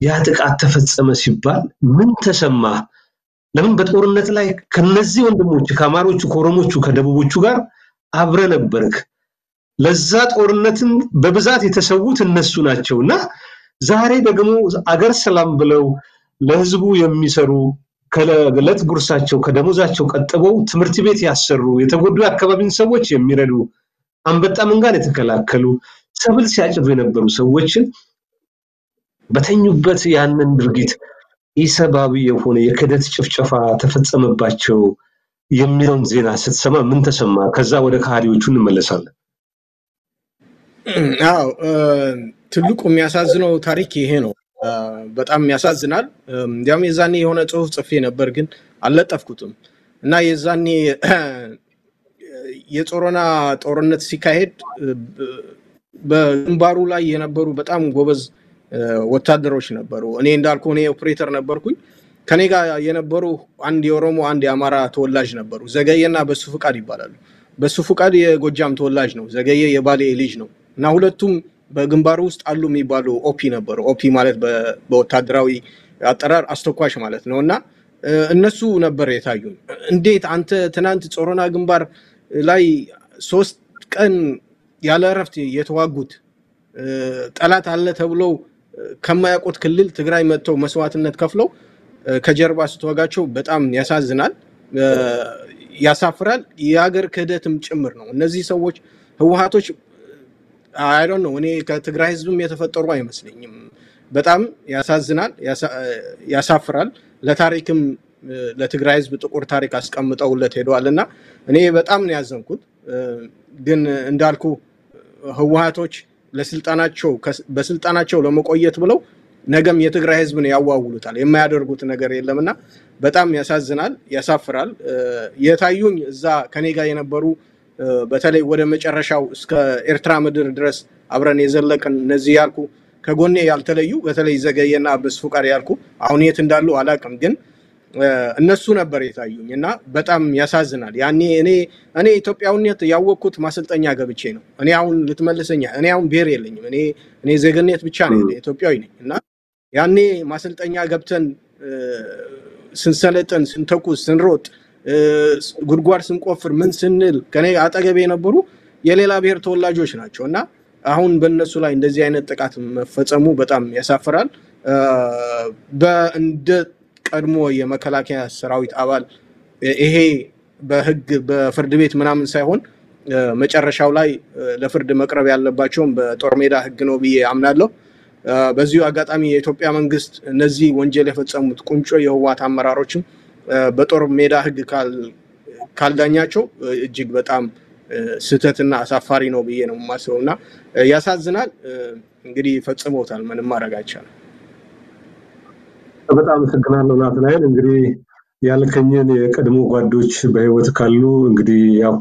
ያ ጥቃት ተፈጸመ ሲባል ምን ተሰማ? ለምን በጦርነት ላይ ከነዚህ ወንድሞች ከአማሮቹ፣ ከኦሮሞቹ፣ ከደቡቦቹ ጋር አብረ ነበርክ። ለዛ ጦርነትም በብዛት የተሰዉት እነሱ ናቸው እና ዛሬ ደግሞ አገር ሰላም ብለው ለህዝቡ የሚሰሩ ከዕለት ጉርሳቸው ከደሞዛቸው ቀጥበው ትምህርት ቤት ያሰሩ የተጎዱ የአካባቢን ሰዎች የሚረዱ አንበጣ መንጋን የተከላከሉ ሰብል ሲያጭዱ የነበሩ ሰዎችን በተኙበት ያንን ድርጊት ኢሰብአዊ የሆነ የክህደት ጭፍጨፋ ተፈጸመባቸው የሚለውን ዜና ስትሰማ ምን ተሰማ? ከዛ ወደ ከሃዲዎቹ እንመለሳለን። አዎ ትልቁ የሚያሳዝነው ታሪክ ይሄ ነው። በጣም ያሳዝናል። እንዲያውም የዛኔ የሆነ ጽሁፍ ጽፌ ነበር፣ ግን አልለጠፍኩትም እና የዛኔ የጾረና ጦርነት ሲካሄድ በግንባሩ ላይ የነበሩ በጣም ጎበዝ ወታደሮች ነበሩ። እኔ እንዳልኩ እኔ ኦፕሬተር ነበርኩኝ። ከኔ ጋር የነበሩ አንድ የኦሮሞ አንድ የአማራ ተወላጅ ነበሩ። ዘገየና በሱ ፍቃድ ይባላሉ። በሱ ፍቃድ የጎጃም ተወላጅ ነው። ዘገየ የባሌ ልጅ ነው እና ሁለቱም በግንባሩ ውስጥ አሉ የሚባሉ OP ነበሩ። OP ማለት በወታደራዊ አጠራር አስተኳሽ ማለት ነው እና እነሱ ነበር የታዩን። እንዴት አንተ ትናንት ጾረና ግንባር ላይ ሶስት ቀን ያለ እረፍት የተዋጉት ጠላት አለ ተብለው ከማያውቁት ክልል ትግራይ መጥተው መስዋዕትነት ከፍለው ከጀርባ ስትወጋቸው በጣም ያሳዝናል፣ ያሳፍራል። የሀገር ክህደትም ጭምር ነው። እነዚህ ሰዎች ህወሀቶች አይዶን ነው እኔ ከትግራይ ህዝብም የተፈጠሩ አይመስለኝም። በጣም ያሳዝናል፣ ያሳፍራል። ለታሪክም ለትግራይ ህዝብ ጥቁር ታሪክ አስቀምጠውለት ሄደዋል እና እኔ በጣም ነው ያዘንኩት። ግን እንዳልኩ ህወሀቶች ለስልጣናቸው በስልጣናቸው ለመቆየት ብለው ነገም የትግራይ ህዝብን ያዋውሉታል። የማያደርጉት ነገር የለም በጣም ያሳዝናል፣ ያሳፍራል። የታዩኝ እዛ ከኔ ጋር የነበሩ በተለይ ወደ መጨረሻው እስከ ኤርትራ ምድር ድረስ አብረን የዘለቅን እነዚህ ያልኩ ከጎኔ ያልተለዩ በተለይ ዘገየና አበስ ፉቃር ያልኩ አሁን የት እንዳሉ አላውቅም፣ ግን እነሱ ነበር የታዩኝ እና በጣም ያሳዝናል። ያኔ እኔ እኔ ኢትዮጵያዊነት ያወቅኩት ማሰልጠኛ ገብቼ ነው። እኔ አሁን ልትመልሰኛ እኔ አሁን ብሔር የለኝም። እኔ እኔ ዜግነት ብቻ ነው ኢትዮጵያዊ ነኝ እና ያኔ ማሰልጠኛ ገብተን ስንሰለጥን፣ ስንተኩስ፣ ስንሮጥ ጉድጓድ ስንቆፍር ምን ስንል ከኔ አጠገቤ የነበሩ የሌላ ብሔር ተወላጆች ናቸው እና አሁን በእነሱ ላይ እንደዚህ አይነት ጥቃት መፈጸሙ በጣም ያሳፍራል። እንደ ቀድሞ የመከላከያ ሰራዊት አባል ይሄ በህግ በፍርድ ቤት ምናምን ሳይሆን መጨረሻው ላይ ለፍርድ መቅረብ ያለባቸውም በጦር ሜዳ ህግ ነው ብዬ አምናለሁ። በዚሁ አጋጣሚ የኢትዮጵያ መንግስት እነዚህ ወንጀል የፈጸሙት ቁንጮ የህወሓት አመራሮችም በጦር ሜዳ ህግ ካልዳኛቸው እጅግ በጣም ስህተትና አሳፋሪ ነው ብዬ ነው የማስበው እና ያሳዝናል። እንግዲህ ፈጽመውታል፣ ምንም ማድረግ አይቻልም። በጣም አመሰግናለሁ ናትናኤል። እንግዲህ ያልከኝን የቀድሞ ጓዶች በህይወት ካሉ እንግዲህ ያው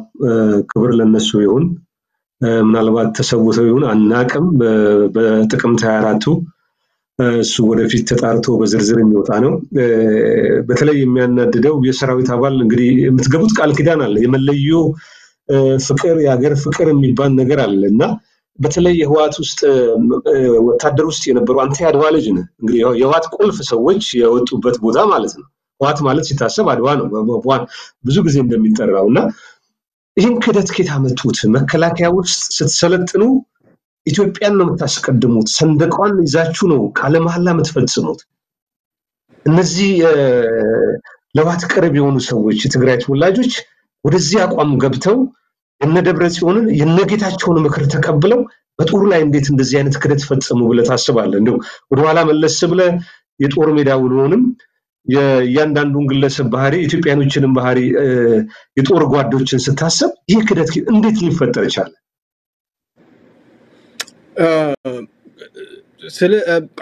ክብር ለነሱ ይሁን። ምናልባት ተሰውተው ይሁን አናቅም። በጥቅምት ሀያ አራቱ እሱ ወደፊት ተጣርቶ በዝርዝር የሚወጣ ነው። በተለይ የሚያናድደው የሰራዊት አባል እንግዲህ የምትገቡት ቃል ኪዳን አለ፣ የመለዮ ፍቅር፣ የሀገር ፍቅር የሚባል ነገር አለ እና በተለይ የህዋት ውስጥ ወታደር ውስጥ የነበሩ አንተ የአድዋ ልጅ ነህ። እንግዲህ የህዋት ቁልፍ ሰዎች የወጡበት ቦታ ማለት ነው። ህወሓት ማለት ሲታሰብ አድዋ ነው ብዙ ጊዜ እንደሚጠራው እና ይህን ክህደት ከየት አመጡት? መከላከያ ውስጥ ስትሰለጥኑ ኢትዮጵያን ነው የምታስቀድሙት፣ ሰንደቋን ይዛችሁ ነው ቃለ መሐላ የምትፈጽሙት። እነዚህ ለህወሓት ቅርብ የሆኑ ሰዎች የትግራይ ተወላጆች ወደዚህ አቋም ገብተው የነ ደብረ ጽዮንን የነ ጌታቸውን ምክር ተቀብለው በጦሩ ላይ እንዴት እንደዚህ አይነት ክህደት ፈጸሙ ብለህ ታስባለህ? እንደው ወደኋላ መለስ ብለህ የጦር ሜዳ ውሎንም የእያንዳንዱን ግለሰብ ባህሪ የኢትዮጵያኖችንም ባህሪ የጦር ጓዶችን ስታሰብ ይህ ክህደት እንዴት ሊፈጠር ይቻላል?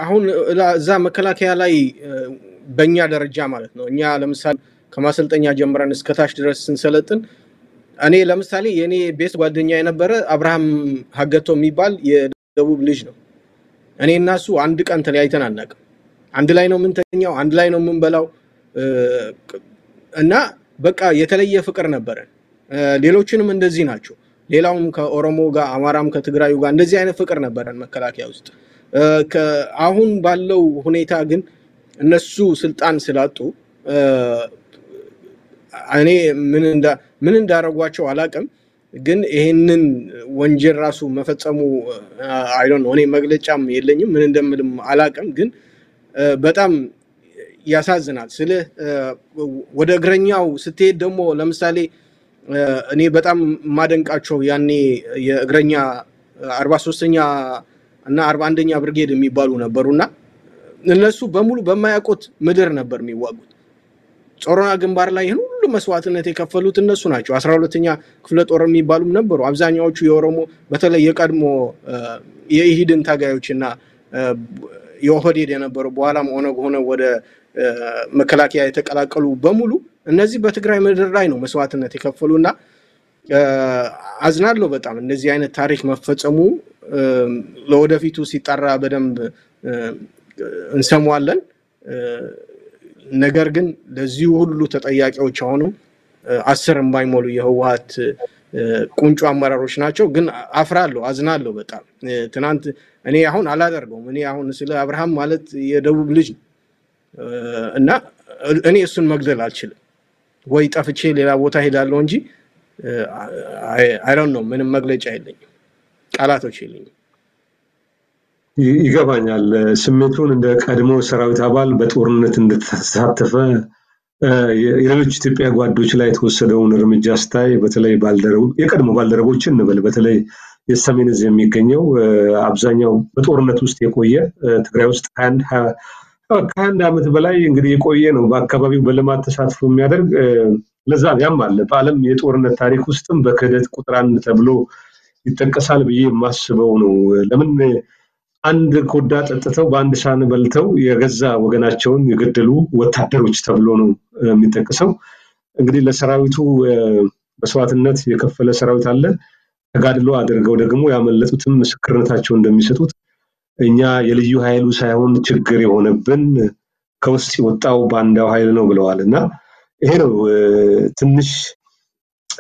አሁን እዛ መከላከያ ላይ በእኛ ደረጃ ማለት ነው እኛ ለምሳሌ ከማሰልጠኛ ጀምረን እስከታች ድረስ ስንሰለጥን እኔ ለምሳሌ የእኔ ቤስት ጓደኛ የነበረ አብርሃም ሀገቶ የሚባል የደቡብ ልጅ ነው። እኔ እና አንድ ቀን ተለያይተን አናውቅም። አንድ ላይ ነው የምንተኛው፣ አንድ ላይ ነው የምንበላው እና በቃ የተለየ ፍቅር ነበረን። ሌሎችንም እንደዚህ ናቸው። ሌላውም ከኦሮሞ ጋር፣ አማራም ከትግራዩ ጋር እንደዚህ አይነት ፍቅር ነበረን መከላከያ ውስጥ። አሁን ባለው ሁኔታ ግን እነሱ ስልጣን ስላጡ እኔ ምን እንዳደረጓቸው አላቅም፣ ግን ይሄንን ወንጀል ራሱ መፈጸሙ አይ ነው እኔ መግለጫም የለኝም ምን እንደምልም አላቅም፣ ግን በጣም ያሳዝናል። ስለ ወደ እግረኛው ስትሄድ ደግሞ ለምሳሌ እኔ በጣም የማደንቃቸው ያኔ የእግረኛ አርባ ሶስተኛ እና አርባ አንደኛ ብርጌድ የሚባሉ ነበሩ እና እነሱ በሙሉ በማያውቁት ምድር ነበር የሚዋጉት። ጾሮና ግንባር ላይ ይህን ሁሉ መስዋዕትነት የከፈሉት እነሱ ናቸው። አስራ ሁለተኛ ክፍለ ጦር የሚባሉም ነበሩ። አብዛኛዎቹ የኦሮሞ በተለይ የቀድሞ የኢሂድን ታጋዮች እና የኦህዴድ የነበሩ በኋላም ኦነግ ሆነ ወደ መከላከያ የተቀላቀሉ በሙሉ እነዚህ በትግራይ ምድር ላይ ነው መስዋዕትነት የከፈሉ እና አዝናለሁ በጣም እንደዚህ አይነት ታሪክ መፈጸሙ። ለወደፊቱ ሲጣራ በደንብ እንሰማዋለን። ነገር ግን ለዚሁ ሁሉ ተጠያቂዎች አሁንም አስር የማይሞሉ የህወሀት ቁንጮ አመራሮች ናቸው። ግን አፍራለሁ፣ አዝናለሁ በጣም ትናንት እኔ አሁን አላደርገውም። እኔ አሁን ስለ አብርሃም ማለት የደቡብ ልጅ ነው እና እኔ እሱን መግደል አልችልም። ወይ ጠፍቼ ሌላ ቦታ ሄዳለሁ እንጂ አይዶን ነው። ምንም መግለጫ የለኝም፣ ቃላቶች የለኝም። ይገባኛል ስሜቱን እንደ ቀድሞ ሰራዊት አባል በጦርነት እንደተሳተፈ የሌሎች ኢትዮጵያ ጓዶች ላይ የተወሰደውን እርምጃ ስታይ በተለይ የቀድሞ ባልደረቦችን እንበል በተለይ የሰሜን እዝ የሚገኘው አብዛኛው በጦርነት ውስጥ የቆየ ትግራይ ውስጥ ከአንድ ዓመት በላይ እንግዲህ የቆየ ነው። በአካባቢው በልማት ተሳትፎ የሚያደርግ ለዛ ያም አለ። በዓለም የጦርነት ታሪክ ውስጥም በክህደት ቁጥር አንድ ተብሎ ይጠቀሳል ብዬ የማስበው ነው። ለምን አንድ ኮዳ ጠጥተው በአንድ ሳህን በልተው የገዛ ወገናቸውን የገደሉ ወታደሮች ተብሎ ነው የሚጠቅሰው። እንግዲህ ለሰራዊቱ መስዋዕትነት የከፈለ ሰራዊት አለ። ተጋድሎ አድርገው ደግሞ ያመለጡትም ምስክርነታቸው እንደሚሰጡት እኛ የልዩ ኃይሉ ሳይሆን ችግር የሆነብን ከውስጥ የወጣው ባንዳው ኃይል ነው ብለዋል እና ይሄ ነው ትንሽ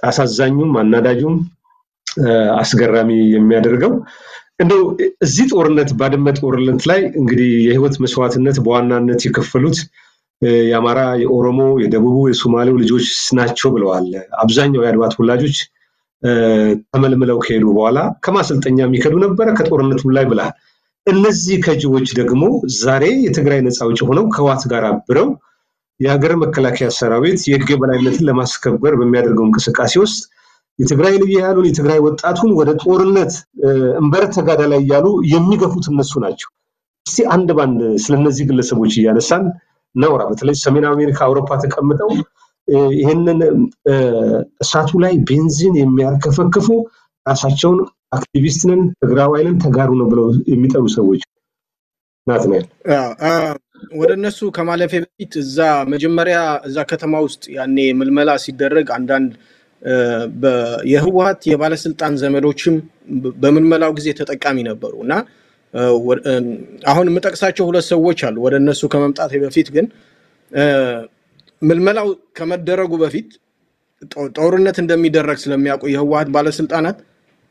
አሳዛኙም አናዳጁም አስገራሚ የሚያደርገው። እንደው እዚህ ጦርነት ባድመ ጦርነት ላይ እንግዲህ የህይወት መስዋዕትነት በዋናነት የከፈሉት የአማራ፣ የኦሮሞ፣ የደቡቡ፣ የሶማሌው ልጆች ናቸው ብለዋል። አብዛኛው የአድዋ ተወላጆች ተመልምለው ከሄዱ በኋላ ከማሰልጠኛ የሚከዱ ነበረ ከጦርነቱ ላይ ብለሃል። እነዚህ ከጂዎች ደግሞ ዛሬ የትግራይ ነፃ አውጪ ሆነው ከህወሓት ጋር አብረው የሀገር መከላከያ ሰራዊት የህግ የበላይነትን ለማስከበር በሚያደርገው እንቅስቃሴ ውስጥ የትግራይ ልዩ ኃይሉን የትግራይ ወጣቱን ወደ ጦርነት እንበር ተጋዳ ላይ እያሉ የሚገፉት እነሱ ናቸው። እስቲ አንድ ባንድ ስለነዚህ ግለሰቦች እያነሳን እናውራ። በተለይ ሰሜን አሜሪካ፣ አውሮፓ ተቀምጠው ይህንን እሳቱ ላይ ቤንዚን የሚያርከፈክፉ ራሳቸውን አክቲቪስት ነን ትግራዋይ ነን ተጋሩ ነው ብለው የሚጠሩ ሰዎች ናትናኤል ወደ እነሱ ከማለፌ በፊት እዛ መጀመሪያ እዛ ከተማ ውስጥ ያኔ ምልመላ ሲደረግ አንዳንድ የህወሀት የባለስልጣን ዘመዶችም በምልመላው ጊዜ ተጠቃሚ ነበሩ እና አሁን የምጠቅሳቸው ሁለት ሰዎች አሉ። ወደ እነሱ ከመምጣቴ በፊት ግን ምልመላው ከመደረጉ በፊት ጦርነት እንደሚደረግ ስለሚያውቁ የህወሀት ባለስልጣናት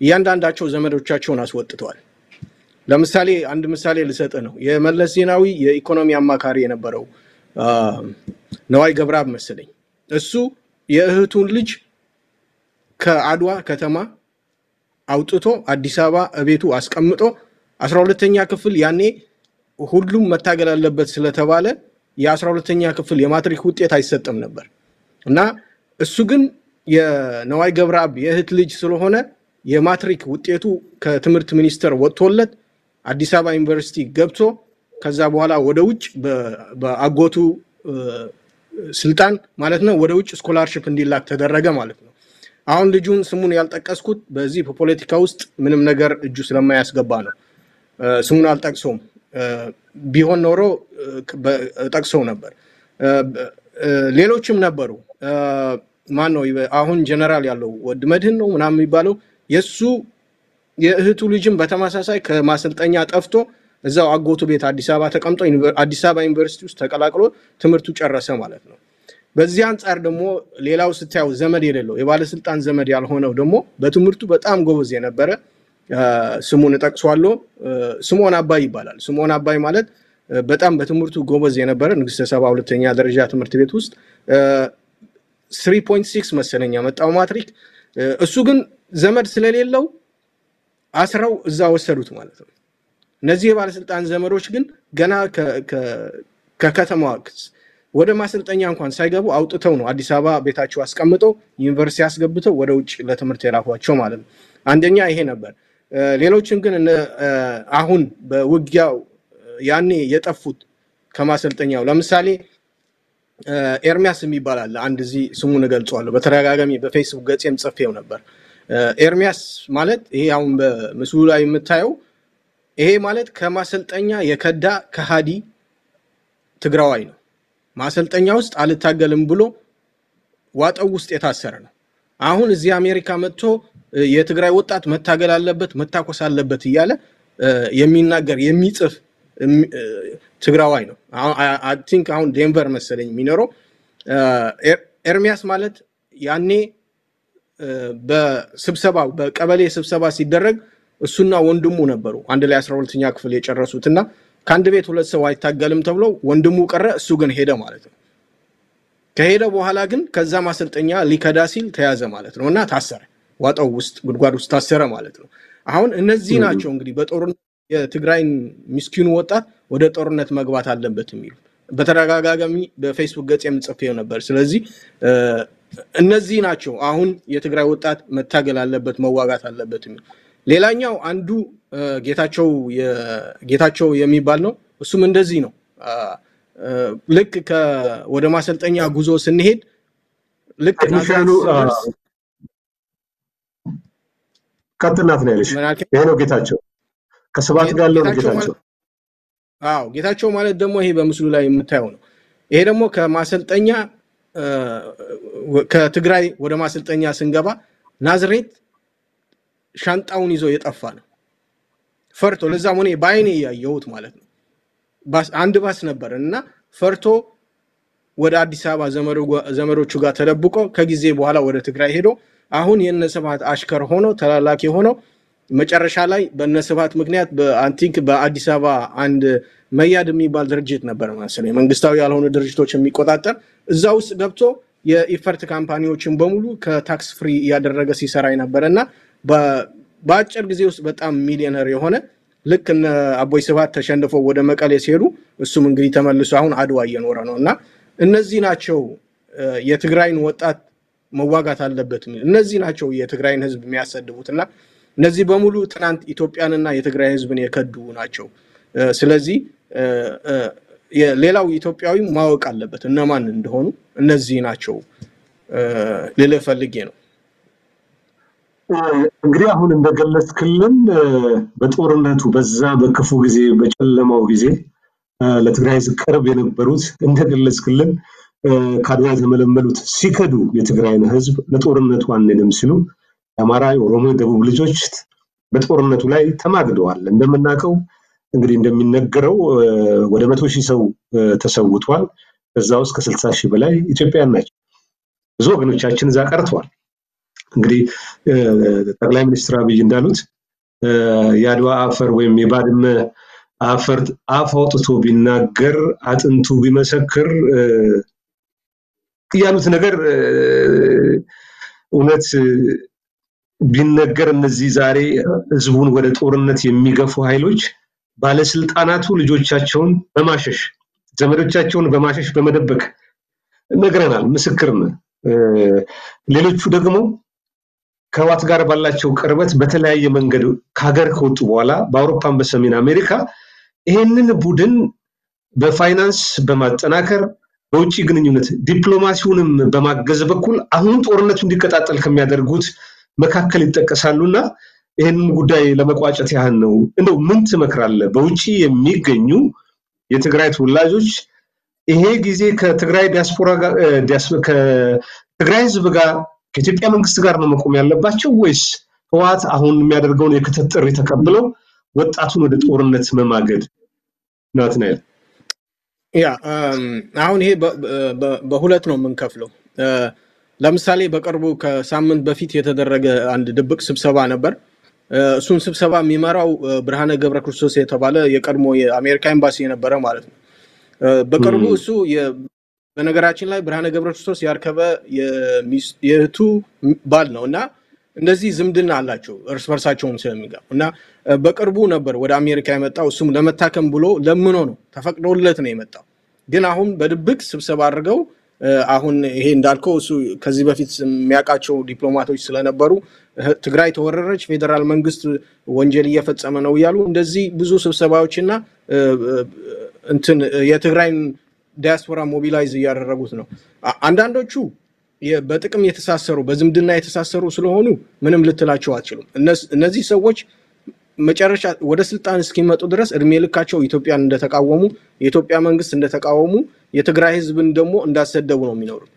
እያንዳንዳቸው ዘመዶቻቸውን አስወጥተዋል። ለምሳሌ አንድ ምሳሌ ልሰጥ ነው። የመለስ ዜናዊ የኢኮኖሚ አማካሪ የነበረው ነዋይ ገብረአብ መሰለኝ እሱ የእህቱን ልጅ ከአድዋ ከተማ አውጥቶ አዲስ አበባ እቤቱ አስቀምጦ አስራ ሁለተኛ ክፍል ያኔ ሁሉም መታገል አለበት ስለተባለ የአስራ ሁለተኛ ክፍል የማትሪክ ውጤት አይሰጥም ነበር እና እሱ ግን የነዋይ ገብረአብ የእህት ልጅ ስለሆነ የማትሪክ ውጤቱ ከትምህርት ሚኒስቴር ወጥቶለት አዲስ አበባ ዩኒቨርሲቲ ገብቶ ከዛ በኋላ ወደ ውጭ በአጎቱ ስልጣን ማለት ነው ወደ ውጭ ስኮላርሽፕ እንዲላክ ተደረገ ማለት ነው። አሁን ልጁን ስሙን ያልጠቀስኩት በዚህ በፖለቲካ ውስጥ ምንም ነገር እጁ ስለማያስገባ ነው። ስሙን አልጠቅሰውም። ቢሆን ኖሮ ጠቅሰው ነበር። ሌሎችም ነበሩ። ማን ነው አሁን ጀነራል ያለው ወድ መድህን ነው ምናምን የሚባለው የእሱ የእህቱ ልጅም በተመሳሳይ ከማሰልጠኛ ጠፍቶ እዛው አጎቱ ቤት አዲስ አበባ ተቀምጦ አዲስ አበባ ዩኒቨርሲቲ ውስጥ ተቀላቅሎ ትምህርቱ ጨረሰ ማለት ነው። በዚህ አንጻር ደግሞ ሌላው ስታየው ዘመድ የሌለው የባለስልጣን ዘመድ ያልሆነው ደግሞ በትምህርቱ በጣም ጎበዝ የነበረ ስሙን እጠቅሷለሁ። ስምዖን አባይ ይባላል። ስምዖን አባይ ማለት በጣም በትምህርቱ ጎበዝ የነበረ ንግስተ ሳባ ሁለተኛ ደረጃ ትምህርት ቤት ውስጥ three point six መሰለኝ ያመጣው ማትሪክ። እሱ ግን ዘመድ ስለሌለው አስረው እዛ ወሰዱት ማለት ነው። እነዚህ የባለስልጣን ዘመዶች ግን ገና ከከተማዋ ወደ ማሰልጠኛ እንኳን ሳይገቡ አውጥተው ነው አዲስ አበባ ቤታቸው አስቀምጠው ዩኒቨርሲቲ አስገብተው ወደ ውጭ ለትምህርት የላኳቸው ማለት ነው። አንደኛ ይሄ ነበር። ሌሎችም ግን አሁን በውጊያው ያኔ የጠፉት ከማሰልጠኛው ለምሳሌ ኤርሚያስ የሚባል አለ። አንድ እዚህ ስሙን እገልጸዋለሁ። በተደጋጋሚ በፌስቡክ ገጼም ጽፌው ነበር። ኤርሚያስ ማለት ይሄ አሁን በምስሉ ላይ የምታየው ይሄ ማለት ከማሰልጠኛ የከዳ ከሃዲ ትግራዋይ ነው። ማሰልጠኛ ውስጥ አልታገልም ብሎ ዋጠው ውስጥ የታሰረ ነው። አሁን እዚህ አሜሪካ መጥቶ የትግራይ ወጣት መታገል አለበት መታኮስ አለበት እያለ የሚናገር የሚጽፍ ትግራዋይ ነው። I think አሁን ዴንቨር መሰለኝ የሚኖረው ኤርሚያስ ማለት ያኔ በስብሰባ በቀበሌ ስብሰባ ሲደረግ እሱና ወንድሙ ነበሩ አንድ ላይ አስራ ሁለተኛ ክፍል የጨረሱት እና ከአንድ ቤት ሁለት ሰው አይታገልም ተብለው ወንድሙ ቀረ፣ እሱ ግን ሄደ ማለት ነው። ከሄደ በኋላ ግን ከዛ ማሰልጠኛ ሊከዳ ሲል ተያዘ ማለት ነው እና ታሰረ። ዋጣው ውስጥ ጉድጓድ ውስጥ ታሰረ ማለት ነው። አሁን እነዚህ ናቸው እንግዲህ በጦርነት የትግራይን ምስኪኑ ወጣት ወደ ጦርነት መግባት አለበት የሚሉ በተደጋጋሚ በፌስቡክ ገጽ የምጽፌው ነበር። ስለዚህ እነዚህ ናቸው አሁን የትግራይ ወጣት መታገል አለበት መዋጋት አለበት ሌላኛው አንዱ ጌታቸው የሚባል ነው። እሱም እንደዚህ ነው። ልክ ወደ ማሰልጠኛ ጉዞ ስንሄድ ልክ ቀጥናት ነው ያለሽ። ይሄ ነው ጌታቸው ከስብሐት ጋር ያለው ጌታቸው። አዎ ጌታቸው ማለት ደግሞ ይሄ በምስሉ ላይ የምታየው ነው። ይሄ ደግሞ ከማሰልጠኛ ከትግራይ ወደ ማሰልጠኛ ስንገባ ናዝሬት ሻንጣውን ይዞ የጠፋ ነው። ፈርቶ ለዛም ሆነ በአይኔ ያየሁት ማለት ነው። አንድ ባስ ነበር እና ፈርቶ ወደ አዲስ አበባ ዘመዶቹ ጋር ተደብቆ ከጊዜ በኋላ ወደ ትግራይ ሄዶ አሁን ስብሐት አሽከር ሆኖ ተላላኪ ሆኖ መጨረሻ ላይ ስብሐት ምክንያት በአንቲንክ በአዲስ አበባ አንድ መያድ የሚባል ድርጅት ነበር መሰለኝ መንግስታዊ ያልሆኑ ድርጅቶች የሚቆጣጠር እዛ ውስጥ ገብቶ የኢፈርት company ዎችን በሙሉ ከ tax free እያደረገ ሲሰራ የነበረ እና በአጭር ጊዜ ውስጥ በጣም ሚሊዮነር የሆነ ልክ እነ አቦይ ስብሐት ተሸንፈው ወደ መቀሌ ሲሄዱ እሱም እንግዲህ ተመልሶ አሁን አድዋ እየኖረ ነው እና እነዚህ ናቸው የትግራይን ወጣት መዋጋት አለበት እነዚህ ናቸው የትግራይን ህዝብ የሚያሰድቡት እና እነዚህ በሙሉ ትናንት ኢትዮጵያንና የትግራይ ህዝብን የከዱ ናቸው። ስለዚህ ሌላው ኢትዮጵያዊ ማወቅ አለበት እነማን እንደሆኑ እነዚህ ናቸው ልልህ ፈልጌ ነው። እንግዲህ አሁን እንደገለጽክልን በጦርነቱ በዛ በክፉ ጊዜ በጨለማው ጊዜ ለትግራይ ህዝብ ቅርብ የነበሩት እንደገለጽክልን ከአድዋ የተመለመሉት ሲከዱ የትግራይን ህዝብ ለጦርነቱ አንድም ሲሉ የአማራ፣ የኦሮሞ፣ የደቡብ ልጆች በጦርነቱ ላይ ተማግደዋል። እንደምናውቀው እንግዲህ እንደሚነገረው ወደ መቶ ሺህ ሰው ተሰውቷል። ከዛ ውስጥ ከስልሳ ሺህ በላይ ኢትዮጵያውያን ናቸው። ብዙ ወገኖቻችን እዛ ቀርተዋል። እንግዲህ ጠቅላይ ሚኒስትር አብይ እንዳሉት የአድዋ አፈር ወይም የባድመ አፍ አውጥቶ ቢናገር አጥንቱ ቢመሰክር ያሉት ነገር እውነት ቢነገር እነዚህ ዛሬ ህዝቡን ወደ ጦርነት የሚገፉ ኃይሎች ባለስልጣናቱ ልጆቻቸውን በማሸሽ ዘመዶቻቸውን በማሸሽ በመደበቅ ነግረናል፣ ምስክር ሌሎቹ ደግሞ ከህዋት ጋር ባላቸው ቅርበት በተለያየ መንገድ ከሀገር ከወጡ በኋላ በአውሮፓን በሰሜን አሜሪካ ይሄንን ቡድን በፋይናንስ በማጠናከር በውጭ ግንኙነት ዲፕሎማሲውንም በማገዝ በኩል አሁን ጦርነቱ እንዲቀጣጠል ከሚያደርጉት መካከል ይጠቀሳሉ እና ይህንን ጉዳይ ለመቋጨት ያህል ነው። እንደው ምን ትመክራለህ? በውጭ የሚገኙ የትግራይ ተወላጆች ይሄ ጊዜ ከትግራይ ዲያስፖራ ጋር ከትግራይ ህዝብ ጋር ከኢትዮጵያ መንግስት ጋር ነው መቆም ያለባቸው ወይስ ህወሓት አሁን የሚያደርገውን የክተት ጥሪ ተቀብለው ወጣቱን ወደ ጦርነት መማገድ? ናትናኤል ያ አሁን ይሄ በሁለት ነው የምንከፍለው። ለምሳሌ በቅርቡ ከሳምንት በፊት የተደረገ አንድ ድብቅ ስብሰባ ነበር። እሱን ስብሰባ የሚመራው ብርሃነ ገብረ ክርስቶስ የተባለ የቀድሞ የአሜሪካ ኤምባሲ የነበረ ማለት ነው። በቅርቡ እሱ በነገራችን ላይ ብርሃነ ገብረ ክርስቶስ ያርከበ የእህቱ ባል ነው እና እንደዚህ ዝምድና አላቸው እርስ በርሳቸውም ስለሚጋቡ እና በቅርቡ ነበር ወደ አሜሪካ የመጣው። እሱም ለመታከም ብሎ ለምኖ ነው ተፈቅዶለት ነው የመጣው። ግን አሁን በድብቅ ስብሰባ አድርገው አሁን ይሄ እንዳልከው እሱ ከዚህ በፊት የሚያውቃቸው ዲፕሎማቶች ስለነበሩ ትግራይ ተወረረች፣ ፌዴራል መንግስት ወንጀል እየፈጸመ ነው እያሉ እንደዚህ ብዙ ስብሰባዎችና እንትን የትግራይን ዲያስፖራ mobilize እያደረጉት ነው። አንዳንዶቹ በጥቅም የተሳሰሩ በዝምድና የተሳሰሩ ስለሆኑ ምንም ልትላቸው አትችሉም። እነዚህ ሰዎች መጨረሻ ወደ ስልጣን እስኪመጡ ድረስ እድሜ ልካቸው ኢትዮጵያን እንደተቃወሙ የኢትዮጵያ መንግስት እንደተቃወሙ የትግራይ ህዝብን ደግሞ እንዳሰደቡ ነው የሚኖሩት።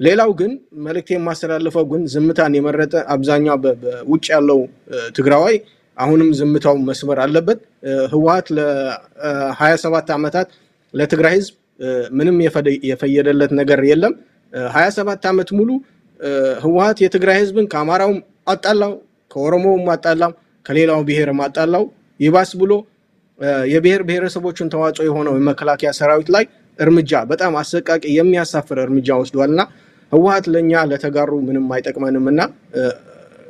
ሌላው ግን መልእክት የማስተላልፈው ግን ዝምታን የመረጠ አብዛኛው በውጭ ያለው ትግራዋይ አሁንም ዝምታው መስበር አለበት። ለሀያ ሰባት ዓመታት ለትግራይ ህዝብ ምንም የፈየደለት ነገር የለም። ሀያ ሰባት ዓመት ሙሉ ህወሓት የትግራይ ህዝብን ከአማራውም አጣላው፣ ከኦሮሞውም አጣላው፣ ከሌላው ብሔርም አጣላው። ይባስ ብሎ የብሔር ብሔረሰቦችን ተዋጽኦ የሆነው የመከላከያ ሰራዊት ላይ እርምጃ በጣም አሰቃቂ የሚያሳፍር እርምጃ ወስዷል እና ህወሓት ለእኛ ለተጋሩ ምንም አይጠቅመንም እና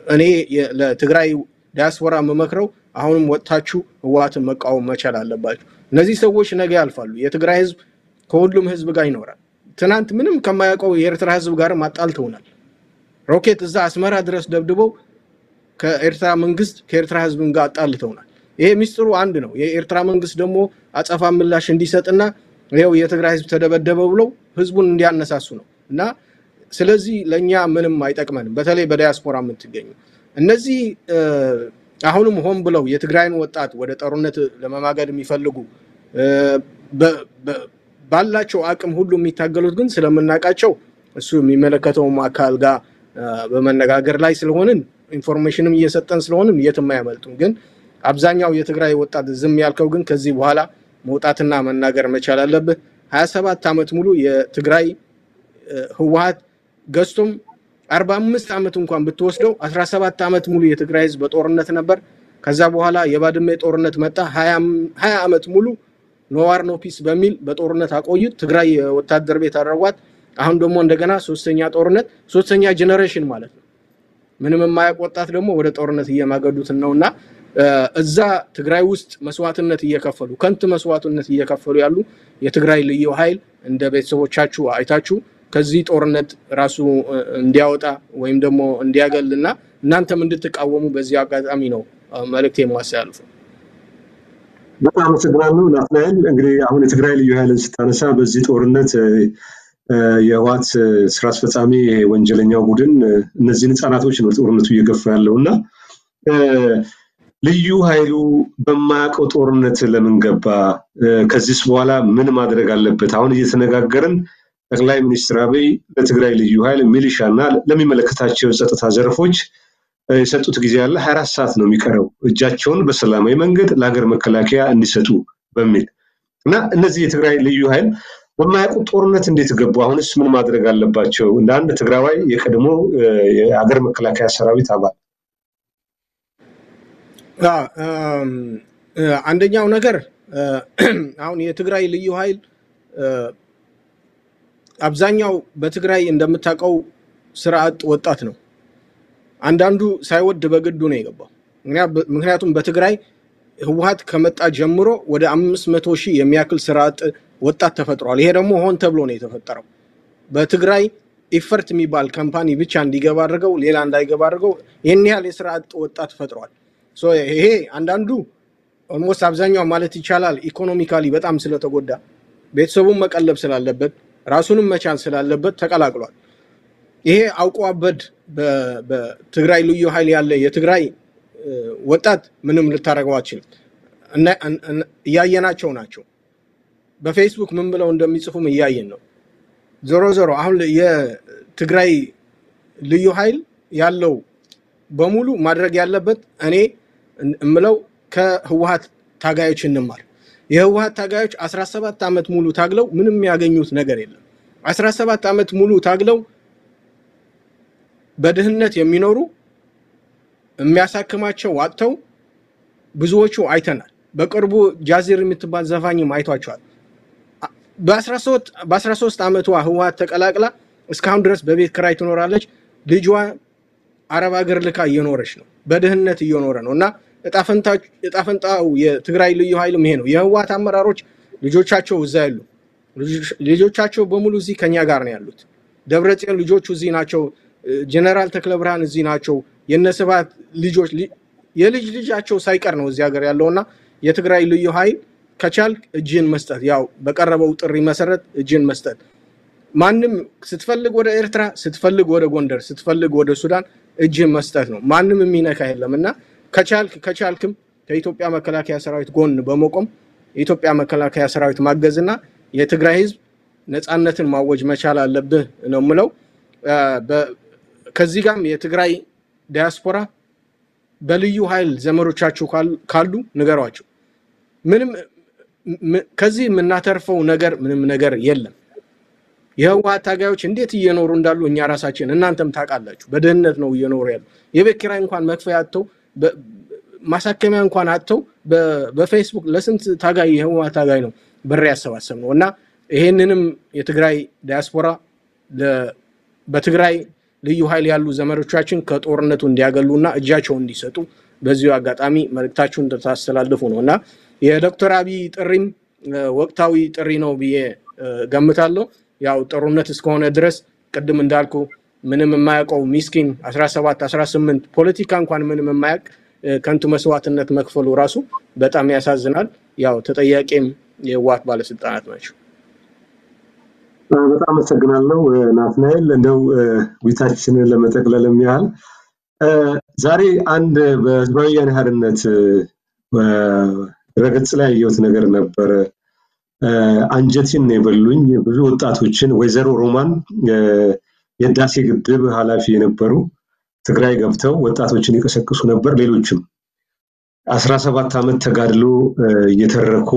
እኔ ለትግራይ ዲያስፖራ የምመክረው አሁንም ወጥታችሁ ህወሓትን መቃወም መቻል አለባችሁ። እነዚህ ሰዎች ነገ ያልፋሉ። የትግራይ ህዝብ ከሁሉም ህዝብ ጋር ይኖራል። ትናንት ምንም ከማያውቀው የኤርትራ ህዝብ ጋርም አጣልተውናል። ሮኬት እዛ አስመራ ድረስ ደብድበው ከኤርትራ መንግስት ከኤርትራ ህዝብም ጋር አጣልተውናል። ይሄ ሚስጥሩ አንድ ነው። የኤርትራ መንግስት ደግሞ አጸፋ ምላሽ እንዲሰጥና ይኸው የትግራይ ህዝብ ተደበደበ ብለው ህዝቡን እንዲያነሳሱ ነው እና ስለዚህ ለእኛ ምንም አይጠቅመንም። በተለይ በዲያስፖራ የምትገኙ እነዚህ አሁንም ሆን ብለው የትግራይን ወጣት ወደ ጦርነት ለመማገድ የሚፈልጉ ባላቸው አቅም ሁሉ የሚታገሉት ግን ስለምናውቃቸው እሱ የሚመለከተውም አካል ጋር በመነጋገር ላይ ስለሆንን ኢንፎርሜሽንም እየሰጠን ስለሆንን የትም አያመልጡም። ግን አብዛኛው የትግራይ ወጣት ዝም ያልከው ግን ከዚህ በኋላ መውጣትና መናገር መቻል አለብህ። ሀያ ሰባት ዓመት ሙሉ የትግራይ ህወሓት ገዝቶም አርባ አምስት ዓመት እንኳን ብትወስደው አስራ ሰባት ዓመት ሙሉ የትግራይ ህዝብ በጦርነት ነበር። ከዛ በኋላ የባድሜ ጦርነት መጣ። ሀያ ዓመት ሙሉ no war no peace በሚል በጦርነት አቆዩት። ትግራይ የወታደር ቤት አደረጓት። አሁን ደግሞ እንደገና ሶስተኛ ጦርነት ሶስተኛ generation ማለት ነው። ምንም የማያውቅ ወጣት ደግሞ ወደ ጦርነት እየማገዱትን ነው እና እዛ ትግራይ ውስጥ መስዋዕትነት እየከፈሉ ከንቱ መስዋዕትነት እየከፈሉ ያሉ የትግራይ ልዩ ኃይል እንደ ቤተሰቦቻችሁ አይታችሁ ከዚህ ጦርነት ራሱ እንዲያወጣ ወይም ደግሞ እንዲያገልና እናንተም እንድትቃወሙ በዚህ አጋጣሚ ነው መልእክት የማስተላልፈው። በጣም አመሰግናለሁ ናትናኤል። እንግዲህ አሁን የትግራይ ልዩ ኃይልን ስታነሳ በዚህ ጦርነት የህወሓት ስራ አስፈጻሚ ወንጀለኛው ቡድን እነዚህን ህፃናቶች ነው ጦርነቱ እየገፋ ያለው እና ልዩ ኃይሉ በማያውቀው ጦርነት ለምን ገባ? ከዚህስ በኋላ ምን ማድረግ አለበት? አሁን እየተነጋገርን ጠቅላይ ሚኒስትር አብይ ለትግራይ ልዩ ኃይል ሚሊሻ እና ለሚመለከታቸው የጸጥታ ዘርፎች የሰጡት ጊዜ ያለ ሀያ አራት ሰዓት ነው የሚቀረው እጃቸውን በሰላማዊ መንገድ ለሀገር መከላከያ እንዲሰጡ በሚል እና እነዚህ የትግራይ ልዩ ኃይል በማያውቁት ጦርነት እንዴት ገቡ? አሁንስ ምን ማድረግ አለባቸው? እንደ አንድ ትግራዋይ የቀድሞ የሀገር መከላከያ ሰራዊት አባል አንደኛው ነገር አሁን የትግራይ ልዩ ኃይል አብዛኛው በትግራይ እንደምታውቀው ስራ አጥ ወጣት ነው። አንዳንዱ ሳይወድ በግዱ ነው የገባው። ምክንያቱም በትግራይ ህወሀት ከመጣ ጀምሮ ወደ አምስት መቶ ሺህ የሚያክል ስራ አጥ ወጣት ተፈጥሯል። ይሄ ደግሞ ሆን ተብሎ ነው የተፈጠረው። በትግራይ ኢፈርት የሚባል company ብቻ እንዲገባ አድርገው ሌላ እንዳይገባ አድርገው ይህን ያህል የስራ አጥ ወጣት ፈጥሯል። ይሄ አንዳንዱ almost አብዛኛው ማለት ይቻላል economically በጣም ስለተጎዳ ቤተሰቡን መቀለብ ስላለበት ራሱንም መቻል ስላለበት ተቀላቅሏል። ይሄ አውቆ አበድ በትግራይ ልዩ ኃይል ያለ የትግራይ ወጣት ምንም ልታደርገው አትችልም። እያየናቸው ናቸው። በፌስቡክ ምን ብለው እንደሚጽፉም እያየን ነው። ዞሮ ዞሮ አሁን የትግራይ ልዩ ኃይል ያለው በሙሉ ማድረግ ያለበት እኔ እምለው ከህወሀት ታጋዮች እንማር። የህወሀት ታጋዮች 17 ዓመት ሙሉ ታግለው ምንም ያገኙት ነገር የለም። 17 ዓመት ሙሉ ታግለው በድህነት የሚኖሩ የሚያሳክማቸው አጥተው ብዙዎቹ አይተናል። በቅርቡ ጃዚር የምትባል ዘፋኝም አይቷቸዋል። በ13 ዓመቷ ህወሀት ተቀላቅላ እስካሁን ድረስ በቤት ክራይ ትኖራለች። ልጇ አረብ ሀገር ልካ እየኖረች ነው። በድህነት እየኖረ ነው እና እጣፈንታው የትግራይ ልዩ ኃይልም ይሄ ነው። የህወሀት አመራሮች ልጆቻቸው እዛ ያሉ ልጆቻቸው በሙሉ እዚህ ከኛ ጋር ነው ያሉት። ደብረጽዮን ልጆቹ እዚህ ናቸው። ጀነራል ተክለ ብርሃን እዚህ ናቸው። የነስባት ልጆች የልጅ ልጃቸው ሳይቀር ነው እዚህ ሀገር ያለውና የትግራይ ልዩ ኃይል ከቻል እጅን መስጠት ያው በቀረበው ጥሪ መሰረት እጅን መስጠት ማንም ስትፈልግ ወደ ኤርትራ፣ ስትፈልግ ወደ ጎንደር፣ ስትፈልግ ወደ ሱዳን እጅን መስጠት ነው። ማንም የሚነካ የለም እና ከቻልክ ከቻልክም ከኢትዮጵያ መከላከያ ሰራዊት ጎን በመቆም የኢትዮጵያ መከላከያ ሰራዊት ማገዝና የትግራይ ህዝብ ነፃነትን ማወጅ መቻል አለብህ ነው የምለው። ከዚህ ጋርም የትግራይ ዲያስፖራ በልዩ ኃይል ዘመዶቻችሁ ካሉ ንገሯቸው። ምንም ከዚህ የምናተርፈው ነገር ምንም ነገር የለም። የህወሀት ታጋዮች እንዴት እየኖሩ እንዳሉ እኛ ራሳችን እናንተም ታውቃላችሁ። በድህነት ነው እየኖሩ ያሉ። የቤት ኪራይ እንኳን መክፈያ አጥተው ማሳከሚያ እንኳን አጥተው በፌስቡክ ለስንት ታጋይ የህወሀት ታጋይ ነው ብር ያሰባሰብ ነው እና ይሄንንም የትግራይ ዲያስፖራ በትግራይ ልዩ ኃይል ያሉ ዘመዶቻችን ከጦርነቱ እንዲያገሉና እጃቸውን እንዲሰጡ በዚሁ አጋጣሚ መልእክታችሁ እንደታስተላልፉ ነው እና የዶክተር አብይ ጥሪም ወቅታዊ ጥሪ ነው ብዬ ገምታለሁ። ያው ጦርነት እስከሆነ ድረስ ቅድም እንዳልኩ ምንም የማያውቀው ሚስኪን 17 18 ፖለቲካ እንኳን ምንም የማያውቅ ከንቱ መስዋዕትነት መክፈሉ ራሱ በጣም ያሳዝናል። ያው ተጠያቂም የህወሓት ባለስልጣናት ናቸው። በጣም አመሰግናለሁ ናትናኤል። እንደው ውይይታችንን ለመጠቅለልም ያህል ዛሬ አንድ በህዝባዊ ወያነ ሓርነት ድረገጽ ላይ ያየሁት ነገር ነበረ። አንጀቴን ነው የበሉኝ። ብዙ ወጣቶችን ወይዘሮ ሮማን የህዳሴ ግድብ ኃላፊ የነበሩ ትግራይ ገብተው ወጣቶችን ይቀሰቅሱ ነበር። ሌሎችም አስራ ሰባት ዓመት ተጋድሎ እየተረኩ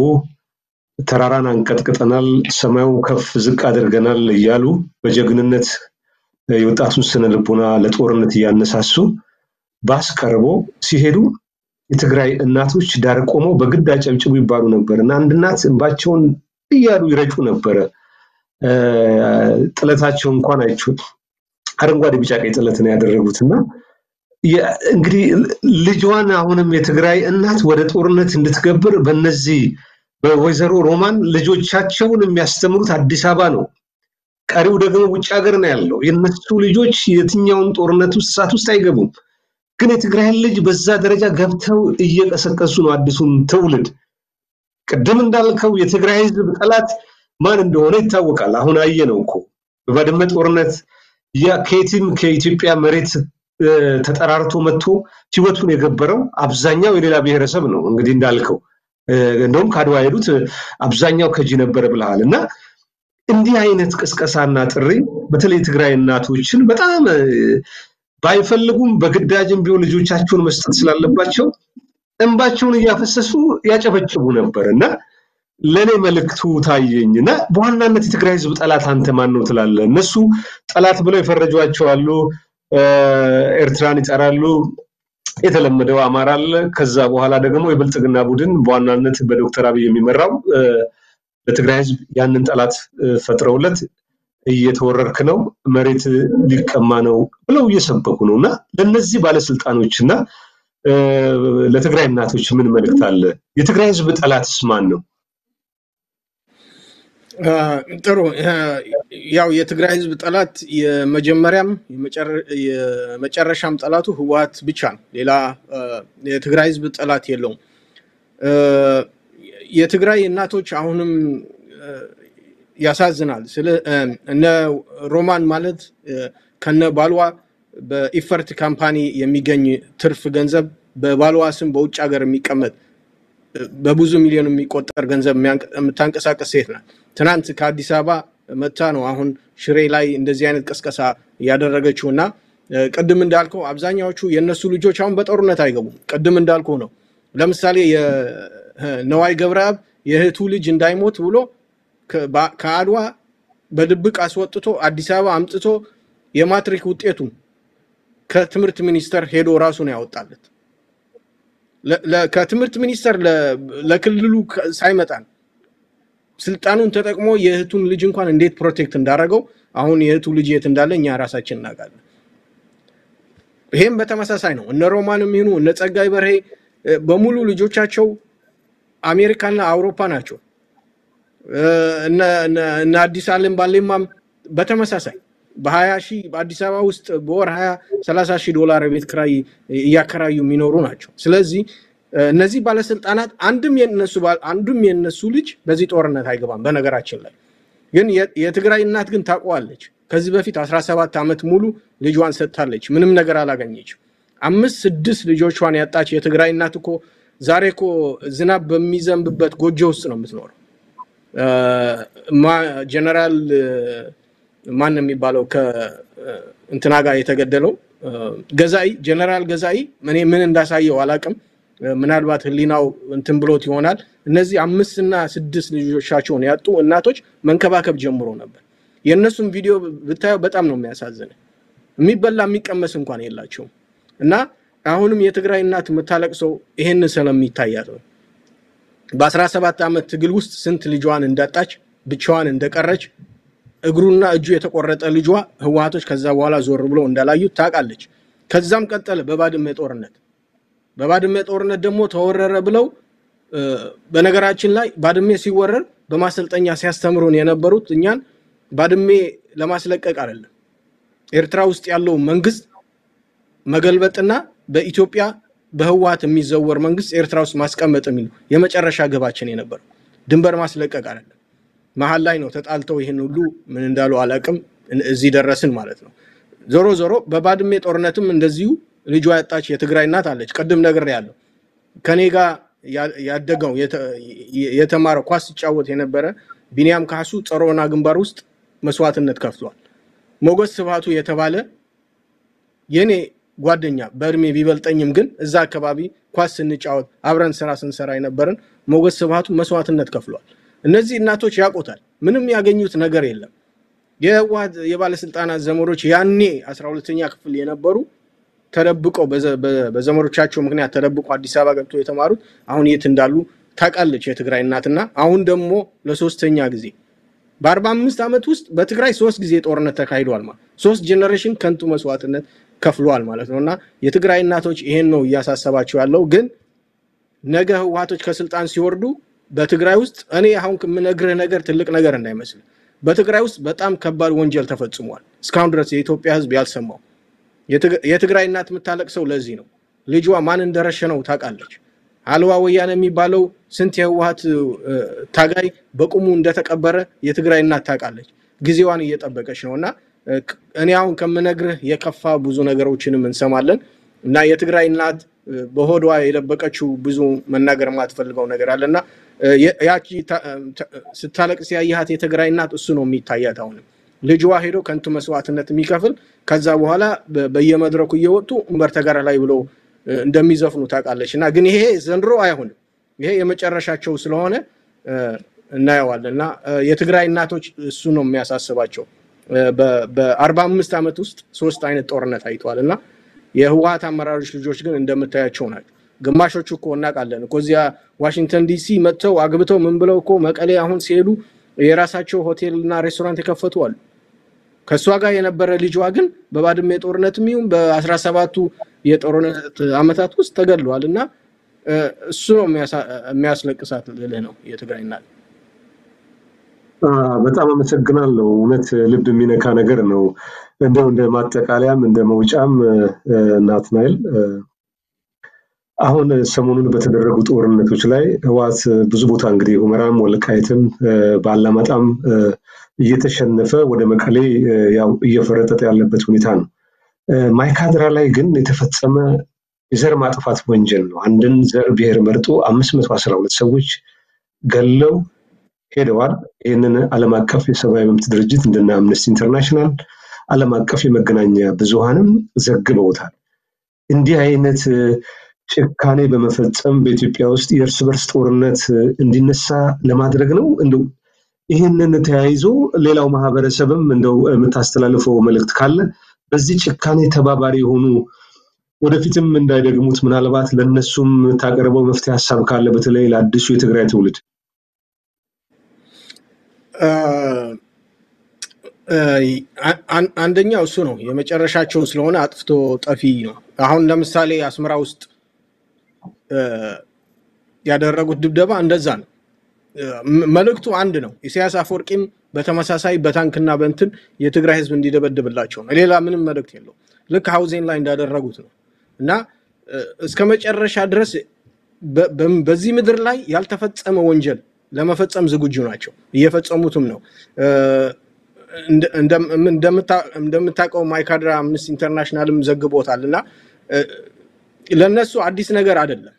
ተራራን አንቀጥቅጠናል፣ ሰማዩ ከፍ ዝቅ አድርገናል እያሉ በጀግንነት የወጣቱን ስነ ልቦና ለጦርነት እያነሳሱ ባስ ቀርቦ ሲሄዱ የትግራይ እናቶች ዳር ቆመው በግድ አጨብጭቡ ይባሉ ነበር እና አንድ እናት እንባቸውን እያሉ ይረጩ ነበረ። ጥለታቸው እንኳን አይችሁት አረንጓዴ፣ ቢጫ፣ ቀይ ጥለት ነው ያደረጉት እና እንግዲህ ልጇን አሁንም የትግራይ እናት ወደ ጦርነት እንድትገብር በነዚህ በወይዘሮ ሮማን ልጆቻቸውን የሚያስተምሩት አዲስ አበባ ነው። ቀሪው ደግሞ ውጭ ሀገር ነው ያለው። የነሱ ልጆች የትኛውን ጦርነት ውስጥ እሳት ውስጥ አይገቡም። ግን የትግራይን ልጅ በዛ ደረጃ ገብተው እየቀሰቀሱ ነው አዲሱን ትውልድ። ቅድም እንዳልከው የትግራይ ህዝብ ጠላት ማን እንደሆነ ይታወቃል። አሁን አየነው እኮ በባድመ ጦርነት ከየትም ከኢትዮጵያ መሬት ተጠራርቶ መጥቶ ህይወቱን የገበረው አብዛኛው የሌላ ብሔረሰብ ነው። እንግዲህ እንዳልከው እንደውም ከአድዋ የሄዱት አብዛኛው ከጂ ነበረ ብለሃል እና እንዲህ አይነት ቅስቀሳና ጥሪ በተለይ ትግራይ እናቶችን በጣም ባይፈልጉም በግዳጅም ቢሆን ልጆቻቸውን መስጠት ስላለባቸው እንባቸውን እያፈሰሱ ያጨበጭቡ ነበር እና ለእኔ መልእክቱ ታየኝ እና በዋናነት የትግራይ ህዝብ ጠላት አንተ ማን ነው ትላለህ? እነሱ ጠላት ብለው የፈረጇቸው አሉ። ኤርትራን ይጠራሉ፣ የተለመደው አማራ አለ። ከዛ በኋላ ደግሞ የብልጽግና ቡድን በዋናነት በዶክተር አብይ የሚመራው ለትግራይ ህዝብ ያንን ጠላት ፈጥረውለት እየተወረርክ ነው፣ መሬት ሊቀማ ነው ብለው እየሰበኩ ነው እና ለእነዚህ ባለስልጣኖች እና ለትግራይ እናቶች ምን መልእክት አለ? የትግራይ ህዝብ ጠላትስ ማን ነው? ጥሩ ያው የትግራይ ህዝብ ጠላት የመጀመሪያም የመጨረሻም ጠላቱ ህወሀት ብቻ ነው። ሌላ የትግራይ ህዝብ ጠላት የለውም። የትግራይ እናቶች አሁንም ያሳዝናል። ስለ እነ ሮማን ማለት ከነ ባልዋ በኢፈርት company የሚገኝ ትርፍ ገንዘብ በባልዋ ስም በውጭ ሀገር የሚቀመጥ በብዙ ሚሊዮን የሚቆጠር ገንዘብ የምታንቀሳቀስ ሴት ናት። ትናንት ከአዲስ አበባ መታ ነው አሁን ሽሬ ላይ እንደዚህ አይነት ቅስቀሳ እያደረገችው እና ቅድም እንዳልከው አብዛኛዎቹ የእነሱ ልጆች አሁን በጦርነት አይገቡም። ቅድም እንዳልከው ነው። ለምሳሌ የነዋይ ገብረአብ የእህቱ ልጅ እንዳይሞት ብሎ ከአድዋ በድብቅ አስወጥቶ አዲስ አበባ አምጥቶ የማትሪክ ውጤቱን ከትምህርት ሚኒስቴር ሄዶ ራሱን ያወጣለት ከትምህርት ሚኒስቴር ለክልሉ ሳይመጣን ስልጣኑን ተጠቅሞ የእህቱን ልጅ እንኳን እንዴት protect እንዳደረገው አሁን የእህቱ ልጅ የት እንዳለ እኛ ራሳችን እናውቃለን። ይሄም በተመሳሳይ ነው። እነ ሮማንም ይሁኑ እነ ጸጋይ በርሄ በሙሉ ልጆቻቸው አሜሪካና አውሮፓ ናቸው። እነ አዲስ አለም ባሌማም በተመሳሳይ በሀያ ሺህ በአዲስ አበባ ውስጥ በወር ሀያ ሰላሳ ሺህ ዶላር ቤት ክራይ እያከራዩ የሚኖሩ ናቸው። ስለዚህ እነዚህ ባለስልጣናት አንድም የነሱ አንዱም የነሱ ልጅ በዚህ ጦርነት አይገባም። በነገራችን ላይ ግን የትግራይ እናት ግን ታውቀዋለች። ከዚህ በፊት 17 ዓመት ሙሉ ልጇን ሰጥታለች። ምንም ነገር አላገኘችም። አምስት ስድስት ልጆቿን ያጣች የትግራይ እናት እኮ ዛሬ እኮ ዝናብ በሚዘንብበት ጎጆ ውስጥ ነው የምትኖረው። ጀነራል ማን የሚባለው ከእንትና ጋር የተገደለው ገዛኢ ጀነራል ገዛኢ እኔ ምን እንዳሳየው አላቅም። ምናልባት ህሊናው እንትን ብሎት ይሆናል። እነዚህ አምስት እና ስድስት ልጆቻቸውን ያጡ እናቶች መንከባከብ ጀምሮ ነበር። የእነሱም ቪዲዮ ብታየው በጣም ነው የሚያሳዝን። የሚበላ የሚቀመስ እንኳን የላቸውም። እና አሁንም የትግራይ እናት የምታለቅሰው ይሄን ስለሚታያት ነው። በአስራ ሰባት ዓመት ትግል ውስጥ ስንት ልጇን እንዳጣች ብቻዋን እንደቀረች እግሩና እጁ የተቆረጠ ልጇ ህወሀቶች ከዛ በኋላ ዞር ብሎ እንዳላዩት ታውቃለች። ከዛም ቀጠለ በባድመ ጦርነት። በባድመ ጦርነት ደግሞ ተወረረ ብለው በነገራችን ላይ ባድሜ ሲወረር በማሰልጠኛ ሲያስተምሩን የነበሩት እኛን ባድሜ ለማስለቀቅ አይደለም ኤርትራ ውስጥ ያለው መንግስት መገልበጥና በኢትዮጵያ በህወሀት የሚዘወር መንግስት ኤርትራ ውስጥ ማስቀመጥ የሚሉ የመጨረሻ ግባችን የነበረው ድንበር ማስለቀቅ አይደለም። መሀል ላይ ነው ተጣልተው ይህን ሁሉ ምን እንዳሉ አላቅም እዚህ ደረስን ማለት ነው። ዞሮ ዞሮ በባድሜ ጦርነትም እንደዚሁ ልጇ ያጣች የትግራይ እናት አለች። ቅድም ነገር ያለው ከኔ ጋር ያደገው የተማረ ኳስ ሲጫወት የነበረ ቢኒያም ካሱ ጸሮና ግንባር ውስጥ መስዋዕትነት ከፍሏል። ሞገስ ስብሃቱ የተባለ የኔ ጓደኛ በእድሜ ቢበልጠኝም ግን እዛ አካባቢ ኳስ ስንጫወት አብረን ስራ ስንሰራ የነበረን ሞገስ ስብሃቱ መስዋዕትነት ከፍሏል። እነዚህ እናቶች ያውቁታል። ምንም ያገኙት ነገር የለም። የህወሓት የባለስልጣናት ዘመዶች ያኔ አስራ ሁለተኛ ክፍል የነበሩ ተደብቀው በዘመዶቻቸው ምክንያት ተደብቀው አዲስ አበባ ገብቶ የተማሩት አሁን የት እንዳሉ ታውቃለች የትግራይ እናትና አሁን ደግሞ ለሶስተኛ ጊዜ በአርባ አምስት ዓመት ውስጥ በትግራይ ሶስት ጊዜ ጦርነት ተካሂዷል ማለት ሶስት generation ከንቱ መስዋዕትነት ከፍሏል ማለት ነው። እና የትግራይ እናቶች ይሄን ነው እያሳሰባቸው ያለው። ግን ነገ ህወሓቶች ከስልጣን ሲወርዱ በትግራይ ውስጥ እኔ አሁን የምነግርህ ነገር ትልቅ ነገር እንዳይመስል በትግራይ ውስጥ በጣም ከባድ ወንጀል ተፈጽሟል። እስካሁን ድረስ የኢትዮጵያ ህዝብ ያልሰማው የትግራይ እናት የምታለቅሰው ለዚህ ነው። ልጇ ማን እንደረሸነው ታውቃለች። አልዋ ወያነ የሚባለው ስንት የህወሓት ታጋይ በቁሙ እንደተቀበረ የትግራይ እናት ታውቃለች። ጊዜዋን እየጠበቀች ነው። እና እኔ አሁን ከምነግርህ የከፋ ብዙ ነገሮችንም እንሰማለን እና የትግራይ እናት በሆዷ የደበቀችው ብዙ መናገር የማትፈልገው ነገር አለ እና ያቺ ስታለቅስ ያየሃት የትግራይ እናት እሱ ነው የሚታያት አሁንም። ልጇ ሄዶ ከንቱ መስዋዕትነት የሚከፍል ከዛ በኋላ በየመድረኩ እየወጡ እንበር ተጋራ ላይ ብሎ እንደሚዘፍኑ ታውቃለች እና ግን ይሄ ዘንድሮ አይሆንም። ይሄ የመጨረሻቸው ስለሆነ እናየዋለን እና የትግራይ እናቶች እሱ ነው የሚያሳስባቸው በአርባ አምስት ዓመት ውስጥ ሶስት አይነት ጦርነት አይተዋል እና የህወሀት አመራሮች ልጆች ግን እንደምታያቸው ናቸው። ግማሾቹ እኮ እናውቃለን እኮ እዚያ ዋሽንግተን ዲሲ መጥተው አግብተው ምን ብለው እኮ መቀሌ አሁን ሲሄዱ የራሳቸው ሆቴል እና ሬስቶራንት የከፈቱ አሉ። ከእሷ ጋር የነበረ ልጇ ግን በባድመ ጦርነት ይሁን በአስራ ሰባቱ የጦርነት ዓመታት ውስጥ ተገድሏል እና እሱ ነው የሚያስለቅሳት ልልህ ነው የትግራይ እናት። በጣም አመሰግናለሁ። እውነት ልብ የሚነካ ነገር ነው። እንደው እንደ ማጠቃለያም እንደ መውጫም ናትናኤል አሁን ሰሞኑን በተደረጉ ጦርነቶች ላይ ህወሓት ብዙ ቦታ እንግዲህ ሁመራም፣ ወልቃይትም፣ በአላማጣም እየተሸነፈ ወደ መቀሌ ያው እየፈረጠጠ ያለበት ሁኔታ ነው። ማይካድራ ላይ ግን የተፈጸመ የዘር ማጥፋት ወንጀል ነው። አንድን ዘር ብሔር መርጦ አምስት መቶ አስራ ሁለት ሰዎች ገለው ሄደዋል። ይህንን ዓለም አቀፍ የሰብአዊ መብት ድርጅት እንደነ አምነስቲ ኢንተርናሽናል ዓለም አቀፍ የመገናኛ ብዙሃንም ዘግበውታል። እንዲህ አይነት ጭካኔ በመፈጸም በኢትዮጵያ ውስጥ የእርስ በርስ ጦርነት እንዲነሳ ለማድረግ ነው። እንደው ይህንን ተያይዞ ሌላው ማህበረሰብም እንደው የምታስተላልፈው መልእክት ካለ በዚህ ጭካኔ ተባባሪ የሆኑ ወደፊትም እንዳይደግሙት ምናልባት ለእነሱም የምታቀርበው መፍትሄ ሀሳብ ካለ በተለይ ለአዲሱ የትግራይ ትውልድ አንደኛው እሱ ነው። የመጨረሻቸው ስለሆነ አጥፍቶ ጠፊ ነው። አሁን ለምሳሌ አስመራ ውስጥ ያደረጉት ድብደባ እንደዛ ነው። መልእክቱ አንድ ነው። ኢሳያስ አፈወርቂም በተመሳሳይ በታንክና በንትን የትግራይ ህዝብ እንዲደበድብላቸው ነው። ሌላ ምንም መልእክት የለው። ልክ ሀውዜን ላይ እንዳደረጉት ነው እና እስከ መጨረሻ ድረስ በዚህ ምድር ላይ ያልተፈጸመ ወንጀል ለመፈጸም ዝግጁ ናቸው። እየፈጸሙትም ነው። እንደምታውቀው ማይካድራ አምነስቲ ኢንተርናሽናልም ዘግቦታል እና ለእነሱ አዲስ ነገር አይደለም።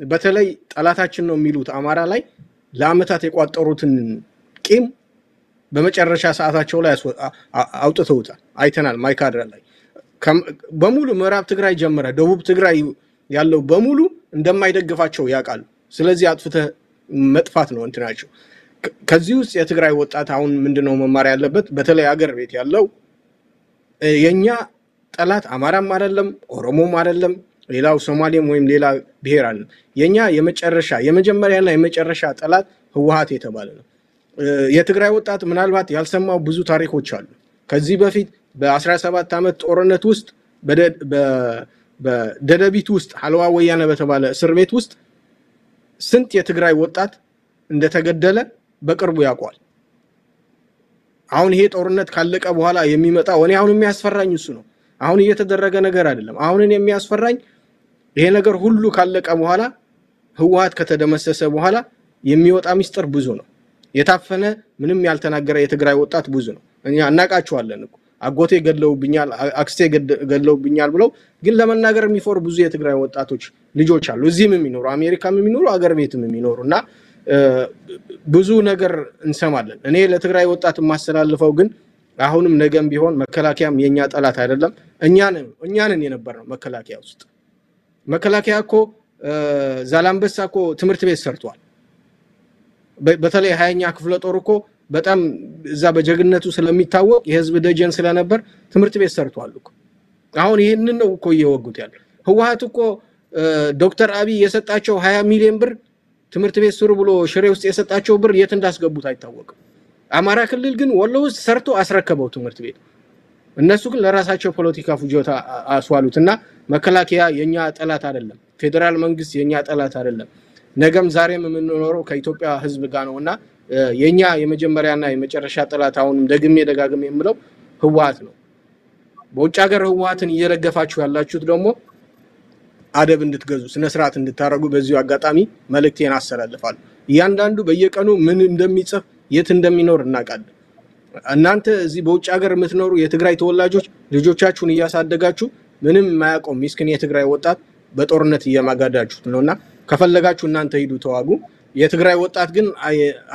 በተለይ ጠላታችን ነው የሚሉት አማራ ላይ ለአመታት የቋጠሩትን ቂም በመጨረሻ ሰዓታቸው ላይ አውጥተውታል። አይተናል። ማይካድራ ላይ በሙሉ ምዕራብ ትግራይ ጀምረ ደቡብ ትግራይ ያለው በሙሉ እንደማይደግፋቸው ያውቃሉ። ስለዚህ አጥፍተህ መጥፋት ነው እንትናቸው። ከዚህ ውስጥ የትግራይ ወጣት አሁን ምንድነው መማር ያለበት? በተለይ አገር ቤት ያለው የኛ ጠላት አማራም አይደለም፣ ኦሮሞም አይደለም፣ ሌላው ሶማሌም ወይም ሌላ ብሔር አለ። የኛ የመጨረሻ የመጀመሪያና የመጨረሻ ጠላት ህወሀት የተባለ ነው። የትግራይ ወጣት ምናልባት ያልሰማው ብዙ ታሪኮች አሉ። ከዚህ በፊት በ17 ዓመት ጦርነት ውስጥ በደደቢት ውስጥ ሀልዋ ወያነ በተባለ እስር ቤት ውስጥ ስንት የትግራይ ወጣት እንደተገደለ በቅርቡ ያውቋል። አሁን ይሄ ጦርነት ካለቀ በኋላ የሚመጣው እኔ አሁን የሚያስፈራኝ እሱ ነው። አሁን እየተደረገ ነገር አይደለም። አሁንን የሚያስፈራኝ ይሄ ነገር ሁሉ ካለቀ በኋላ ህወሀት ከተደመሰሰ በኋላ የሚወጣ ሚስጥር ብዙ ነው። የታፈነ ምንም ያልተናገረ የትግራይ ወጣት ብዙ ነው። እኛ እናውቃቸዋለን እኮ አጎቴ ገድለውብኛል፣ አክስቴ ገድለውብኛል ብለው ግን ለመናገር የሚፈሩ ብዙ የትግራይ ወጣቶች ልጆች አሉ። እዚህም የሚኖሩ አሜሪካም የሚኖሩ አገር ቤትም የሚኖሩ እና ብዙ ነገር እንሰማለን። እኔ ለትግራይ ወጣት የማስተላልፈው ግን አሁንም ነገም ቢሆን መከላከያም የእኛ ጠላት አይደለም። እኛንን የነበር ነው መከላከያ ውስጥ መከላከያ እኮ ዛላንበሳ እኮ ትምህርት ቤት ሰርቷል። በተለይ ሀያኛ ክፍለ ጦር እኮ በጣም እዛ በጀግነቱ ስለሚታወቅ የህዝብ ደጀን ስለነበር ትምህርት ቤት ሰርቷል እኮ። አሁን ይህንን ነው እኮ እየወጉት ያለ። ህወሀት እኮ ዶክተር አብይ የሰጣቸው ሀያ ሚሊዮን ብር ትምህርት ቤት ስሩ ብሎ ሽሬ ውስጥ የሰጣቸው ብር የት እንዳስገቡት አይታወቅም። አማራ ክልል ግን ወሎ ውስጥ ሰርቶ አስረከበው ትምህርት ቤት። እነሱ ግን ለራሳቸው ፖለቲካ ፍጆታ አስዋሉት እና መከላከያ የኛ ጠላት አይደለም። ፌዴራል መንግስት የኛ ጠላት አይደለም። ነገም ዛሬም የምንኖረው ከኢትዮጵያ ህዝብ ጋር ነው እና የኛ የመጀመሪያና የመጨረሻ ጠላት አሁንም ደግሜ ደጋግሜ የምለው ህወሀት ነው። በውጭ ሀገር ህወሀትን እየደገፋችሁ ያላችሁት ደግሞ አደብ እንድትገዙ ስነስርዓት እንድታደርጉ በዚሁ አጋጣሚ መልእክቴን አስተላልፋለሁ። እያንዳንዱ በየቀኑ ምን እንደሚጽፍ የት እንደሚኖር እናውቃለን። እናንተ እዚህ በውጭ ሀገር የምትኖሩ የትግራይ ተወላጆች ልጆቻችሁን እያሳደጋችሁ ምንም የማያውቀው ሚስኪን የትግራይ ወጣት በጦርነት እየማጋዳችሁት ነው እና ከፈለጋችሁ እናንተ ሂዱ ተዋጉ። የትግራይ ወጣት ግን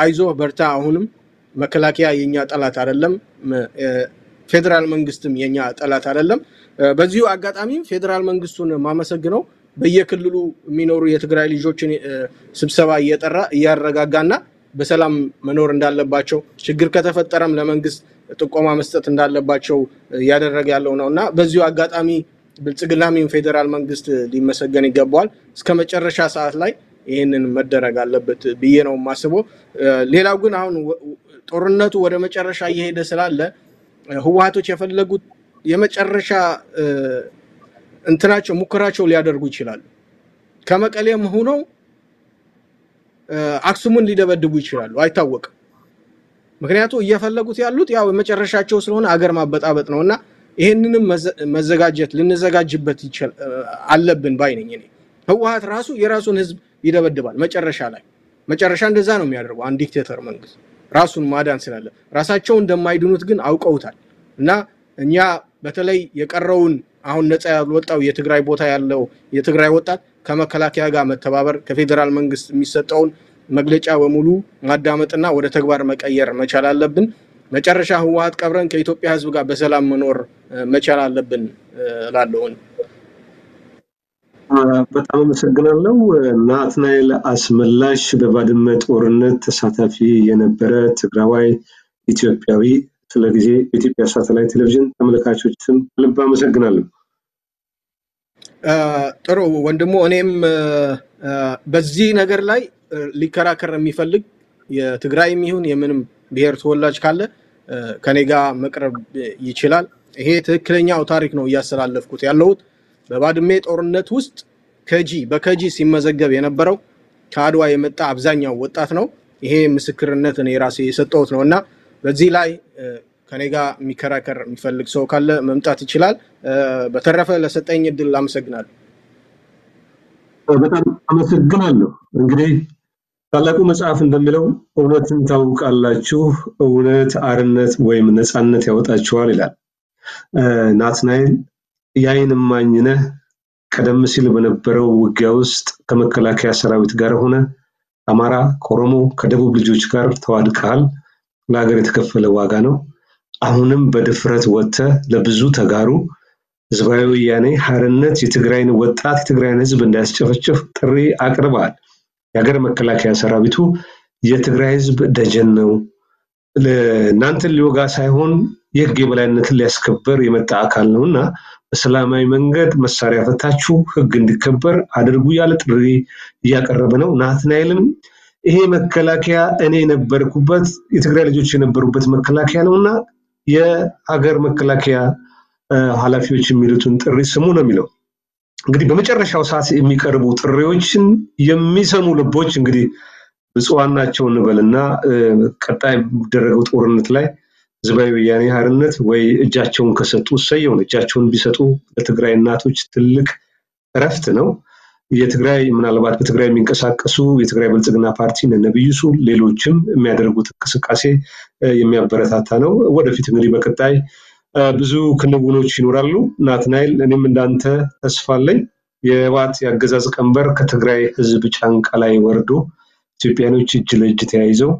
አይዞ በርታ፣ አሁንም መከላከያ የኛ ጠላት አይደለም፣ ፌዴራል መንግስትም የኛ ጠላት አይደለም። በዚሁ አጋጣሚም ፌዴራል መንግስቱን ማመሰግነው በየክልሉ የሚኖሩ የትግራይ ልጆችን ስብሰባ እየጠራ እያረጋጋና በሰላም መኖር እንዳለባቸው ችግር ከተፈጠረም ለመንግስት ጥቆማ መስጠት እንዳለባቸው እያደረገ ያለው ነው እና በዚሁ አጋጣሚ ብልጽግናም ፌዴራል መንግስት ሊመሰገን ይገባዋል። እስከ መጨረሻ ሰዓት ላይ ይህንን መደረግ አለበት ብዬ ነው የማስበው። ሌላው ግን አሁን ጦርነቱ ወደ መጨረሻ እየሄደ ስላለ ህወሀቶች የፈለጉት የመጨረሻ እንትናቸው ሙከራቸው ሊያደርጉ ይችላሉ። ከመቀሌም ሆነው አክሱምን ሊደበድቡ ይችላሉ፣ አይታወቅም። ምክንያቱ እየፈለጉት ያሉት ያው የመጨረሻቸው ስለሆነ አገር ማበጣበጥ ነው እና ይህንንም መዘጋጀት ልንዘጋጅበት አለብን ባይ ነኝ እኔ። ህወሀት ራሱ የራሱን ህዝብ ይደበድባል መጨረሻ ላይ መጨረሻ እንደዛ ነው የሚያደርገው አንድ dictator መንግስት ራሱን ማዳን ስላለ ራሳቸው እንደማይድኑት ግን አውቀውታል እና እኛ በተለይ የቀረውን አሁን ነፃ ያልወጣው የትግራይ ቦታ ያለው የትግራይ ወጣት ከመከላከያ ጋር መተባበር ከፌዴራል መንግስት የሚሰጠውን መግለጫ በሙሉ ማዳመጥና ወደ ተግባር መቀየር መቻል አለብን። መጨረሻ ህወሀት ቀብረን ከኢትዮጵያ ህዝብ ጋር በሰላም መኖር መቻል አለብን እላለሁን። በጣም አመሰግናለሁ። ናትናኤል አስመላሽ በባድመ ጦርነት ተሳታፊ የነበረ ትግራዋይ ኢትዮጵያዊ፣ ስለ ጊዜ በኢትዮጵያ ሳተላይት ቴሌቪዥን ተመልካቾች ስም ልብ አመሰግናለሁ። ጥሩ ወንድሞ፣ እኔም በዚህ ነገር ላይ ሊከራከር የሚፈልግ የትግራይም ይሁን የምንም ብሔር ተወላጅ ካለ ከኔ ጋር መቅረብ ይችላል። ይሄ ትክክለኛው ታሪክ ነው እያስተላለፍኩት ያለሁት። በባድሜ ጦርነት ውስጥ ከጂ በከጂ ሲመዘገብ የነበረው ከአድዋ የመጣ አብዛኛው ወጣት ነው። ይሄ ምስክርነት እኔ ራሴ የሰጠሁት ነው እና በዚህ ላይ ከኔ ጋር የሚከራከር የሚፈልግ ሰው ካለ መምጣት ይችላል። በተረፈ ለሰጠኝ እድል አመሰግናለሁ። በጣም አመሰግናለሁ። እንግዲህ ታላቁ መጽሐፍ እንደሚለው እውነትን ታውቃላችሁ፣ እውነት አርነት ወይም ነፃነት ያወጣችኋል ይላል። ናትናኤል የዓይን እማኝ ነህ። ቀደም ሲል በነበረው ውጊያ ውስጥ ከመከላከያ ሰራዊት ጋር ሆነ ከአማራ፣ ከኦሮሞ፣ ከደቡብ ልጆች ጋር ተዋድቀሃል። ለሀገር የተከፈለ ዋጋ ነው። አሁንም በድፍረት ወጥተህ ለብዙ ተጋሩ ህዝባዊ ወያኔ ሓርነት የትግራይን ወጣት የትግራይን ህዝብ እንዳያስጨፈጭፍ ጥሪ አቅርበሃል። የሀገር መከላከያ ሰራዊቱ የትግራይ ህዝብ ደጀን ነው። እናንተን ሊወጋ ሳይሆን የህግ የበላይነትን ሊያስከበር የመጣ አካል ነው እና በሰላማዊ መንገድ መሳሪያ ፈታችሁ ህግ እንዲከበር አድርጉ ያለ ጥሪ እያቀረበ ነው። ናትናኤልም ይሄ መከላከያ እኔ የነበርኩበት የትግራይ ልጆች የነበሩበት መከላከያ ነው እና የሀገር መከላከያ ኃላፊዎች የሚሉትን ጥሪ ስሙ ነው የሚለው። እንግዲህ በመጨረሻው ሰዓት የሚቀርቡ ጥሪዎችን የሚሰሙ ልቦች እንግዲህ ብፁዓን ናቸው እንበልና ቀጣይ የሚደረገው ጦርነት ላይ ህዝባዊ ወያኔ ሓርነት ወይ እጃቸውን ከሰጡ እሰየውን፣ እጃቸውን ቢሰጡ ለትግራይ እናቶች ትልቅ እረፍት ነው። የትግራይ ምናልባት በትግራይ የሚንቀሳቀሱ የትግራይ ብልጽግና ፓርቲ ነብዩ ሌሎችም የሚያደርጉት እንቅስቃሴ የሚያበረታታ ነው። ወደፊት እንግዲህ በቀጣይ ብዙ ክንውኖች ይኖራሉ። ናትናኤል፣ እኔም እንዳንተ ተስፋ አለኝ። የህወሓት የአገዛዝ ቀንበር ከትግራይ ህዝብ ጫንቃ ላይ ወርዶ ኢትዮጵያኖች እጅ ለእጅ ተያይዘው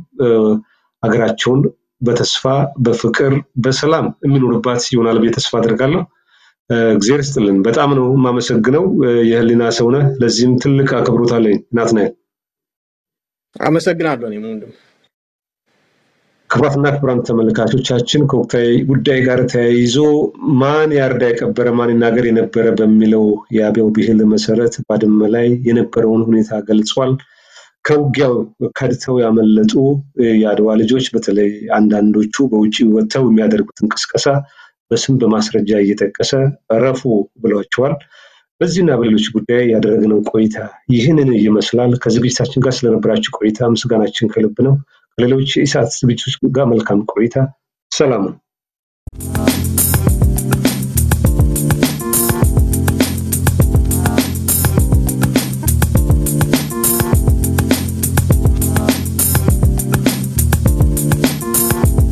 ሀገራቸውን በተስፋ በፍቅር በሰላም የሚኖርባት ይሆናል ብዬ ተስፋ አድርጋለሁ። እግዚአብሔር ይስጥልን። በጣም ነው የማመሰግነው። የህሊና ሰው ነህ። ለዚህም ትልቅ አክብሮት አለኝ ናትናኤል። አመሰግናለሁ። እኔም ወንድም ክቡራትና ክቡራን ተመልካቾቻችን ከወቅታዊ ጉዳይ ጋር ተያይዞ ማን ያርዳ የቀበረ ማን ይናገር የነበረ በሚለው የአብያው ብሂል መሰረት ባድመ ላይ የነበረውን ሁኔታ ገልጿል። ከውጊያው ከድተው ያመለጡ የአድዋ ልጆች በተለይ አንዳንዶቹ በውጭ ወጥተው የሚያደርጉትን ቅስቀሳ በስም በማስረጃ እየጠቀሰ ረፉ ብሏቸዋል። በዚህና በሌሎች ጉዳይ ያደረግነው ቆይታ ይህንን ይመስላል። ከዝግጅታችን ጋር ስለነበራችሁ ቆይታ ምስጋናችን ከልብ ነው። ከሌሎች የኢሳት ዝግጅቶች ጋር መልካም ቆይታ። ሰላም ነው።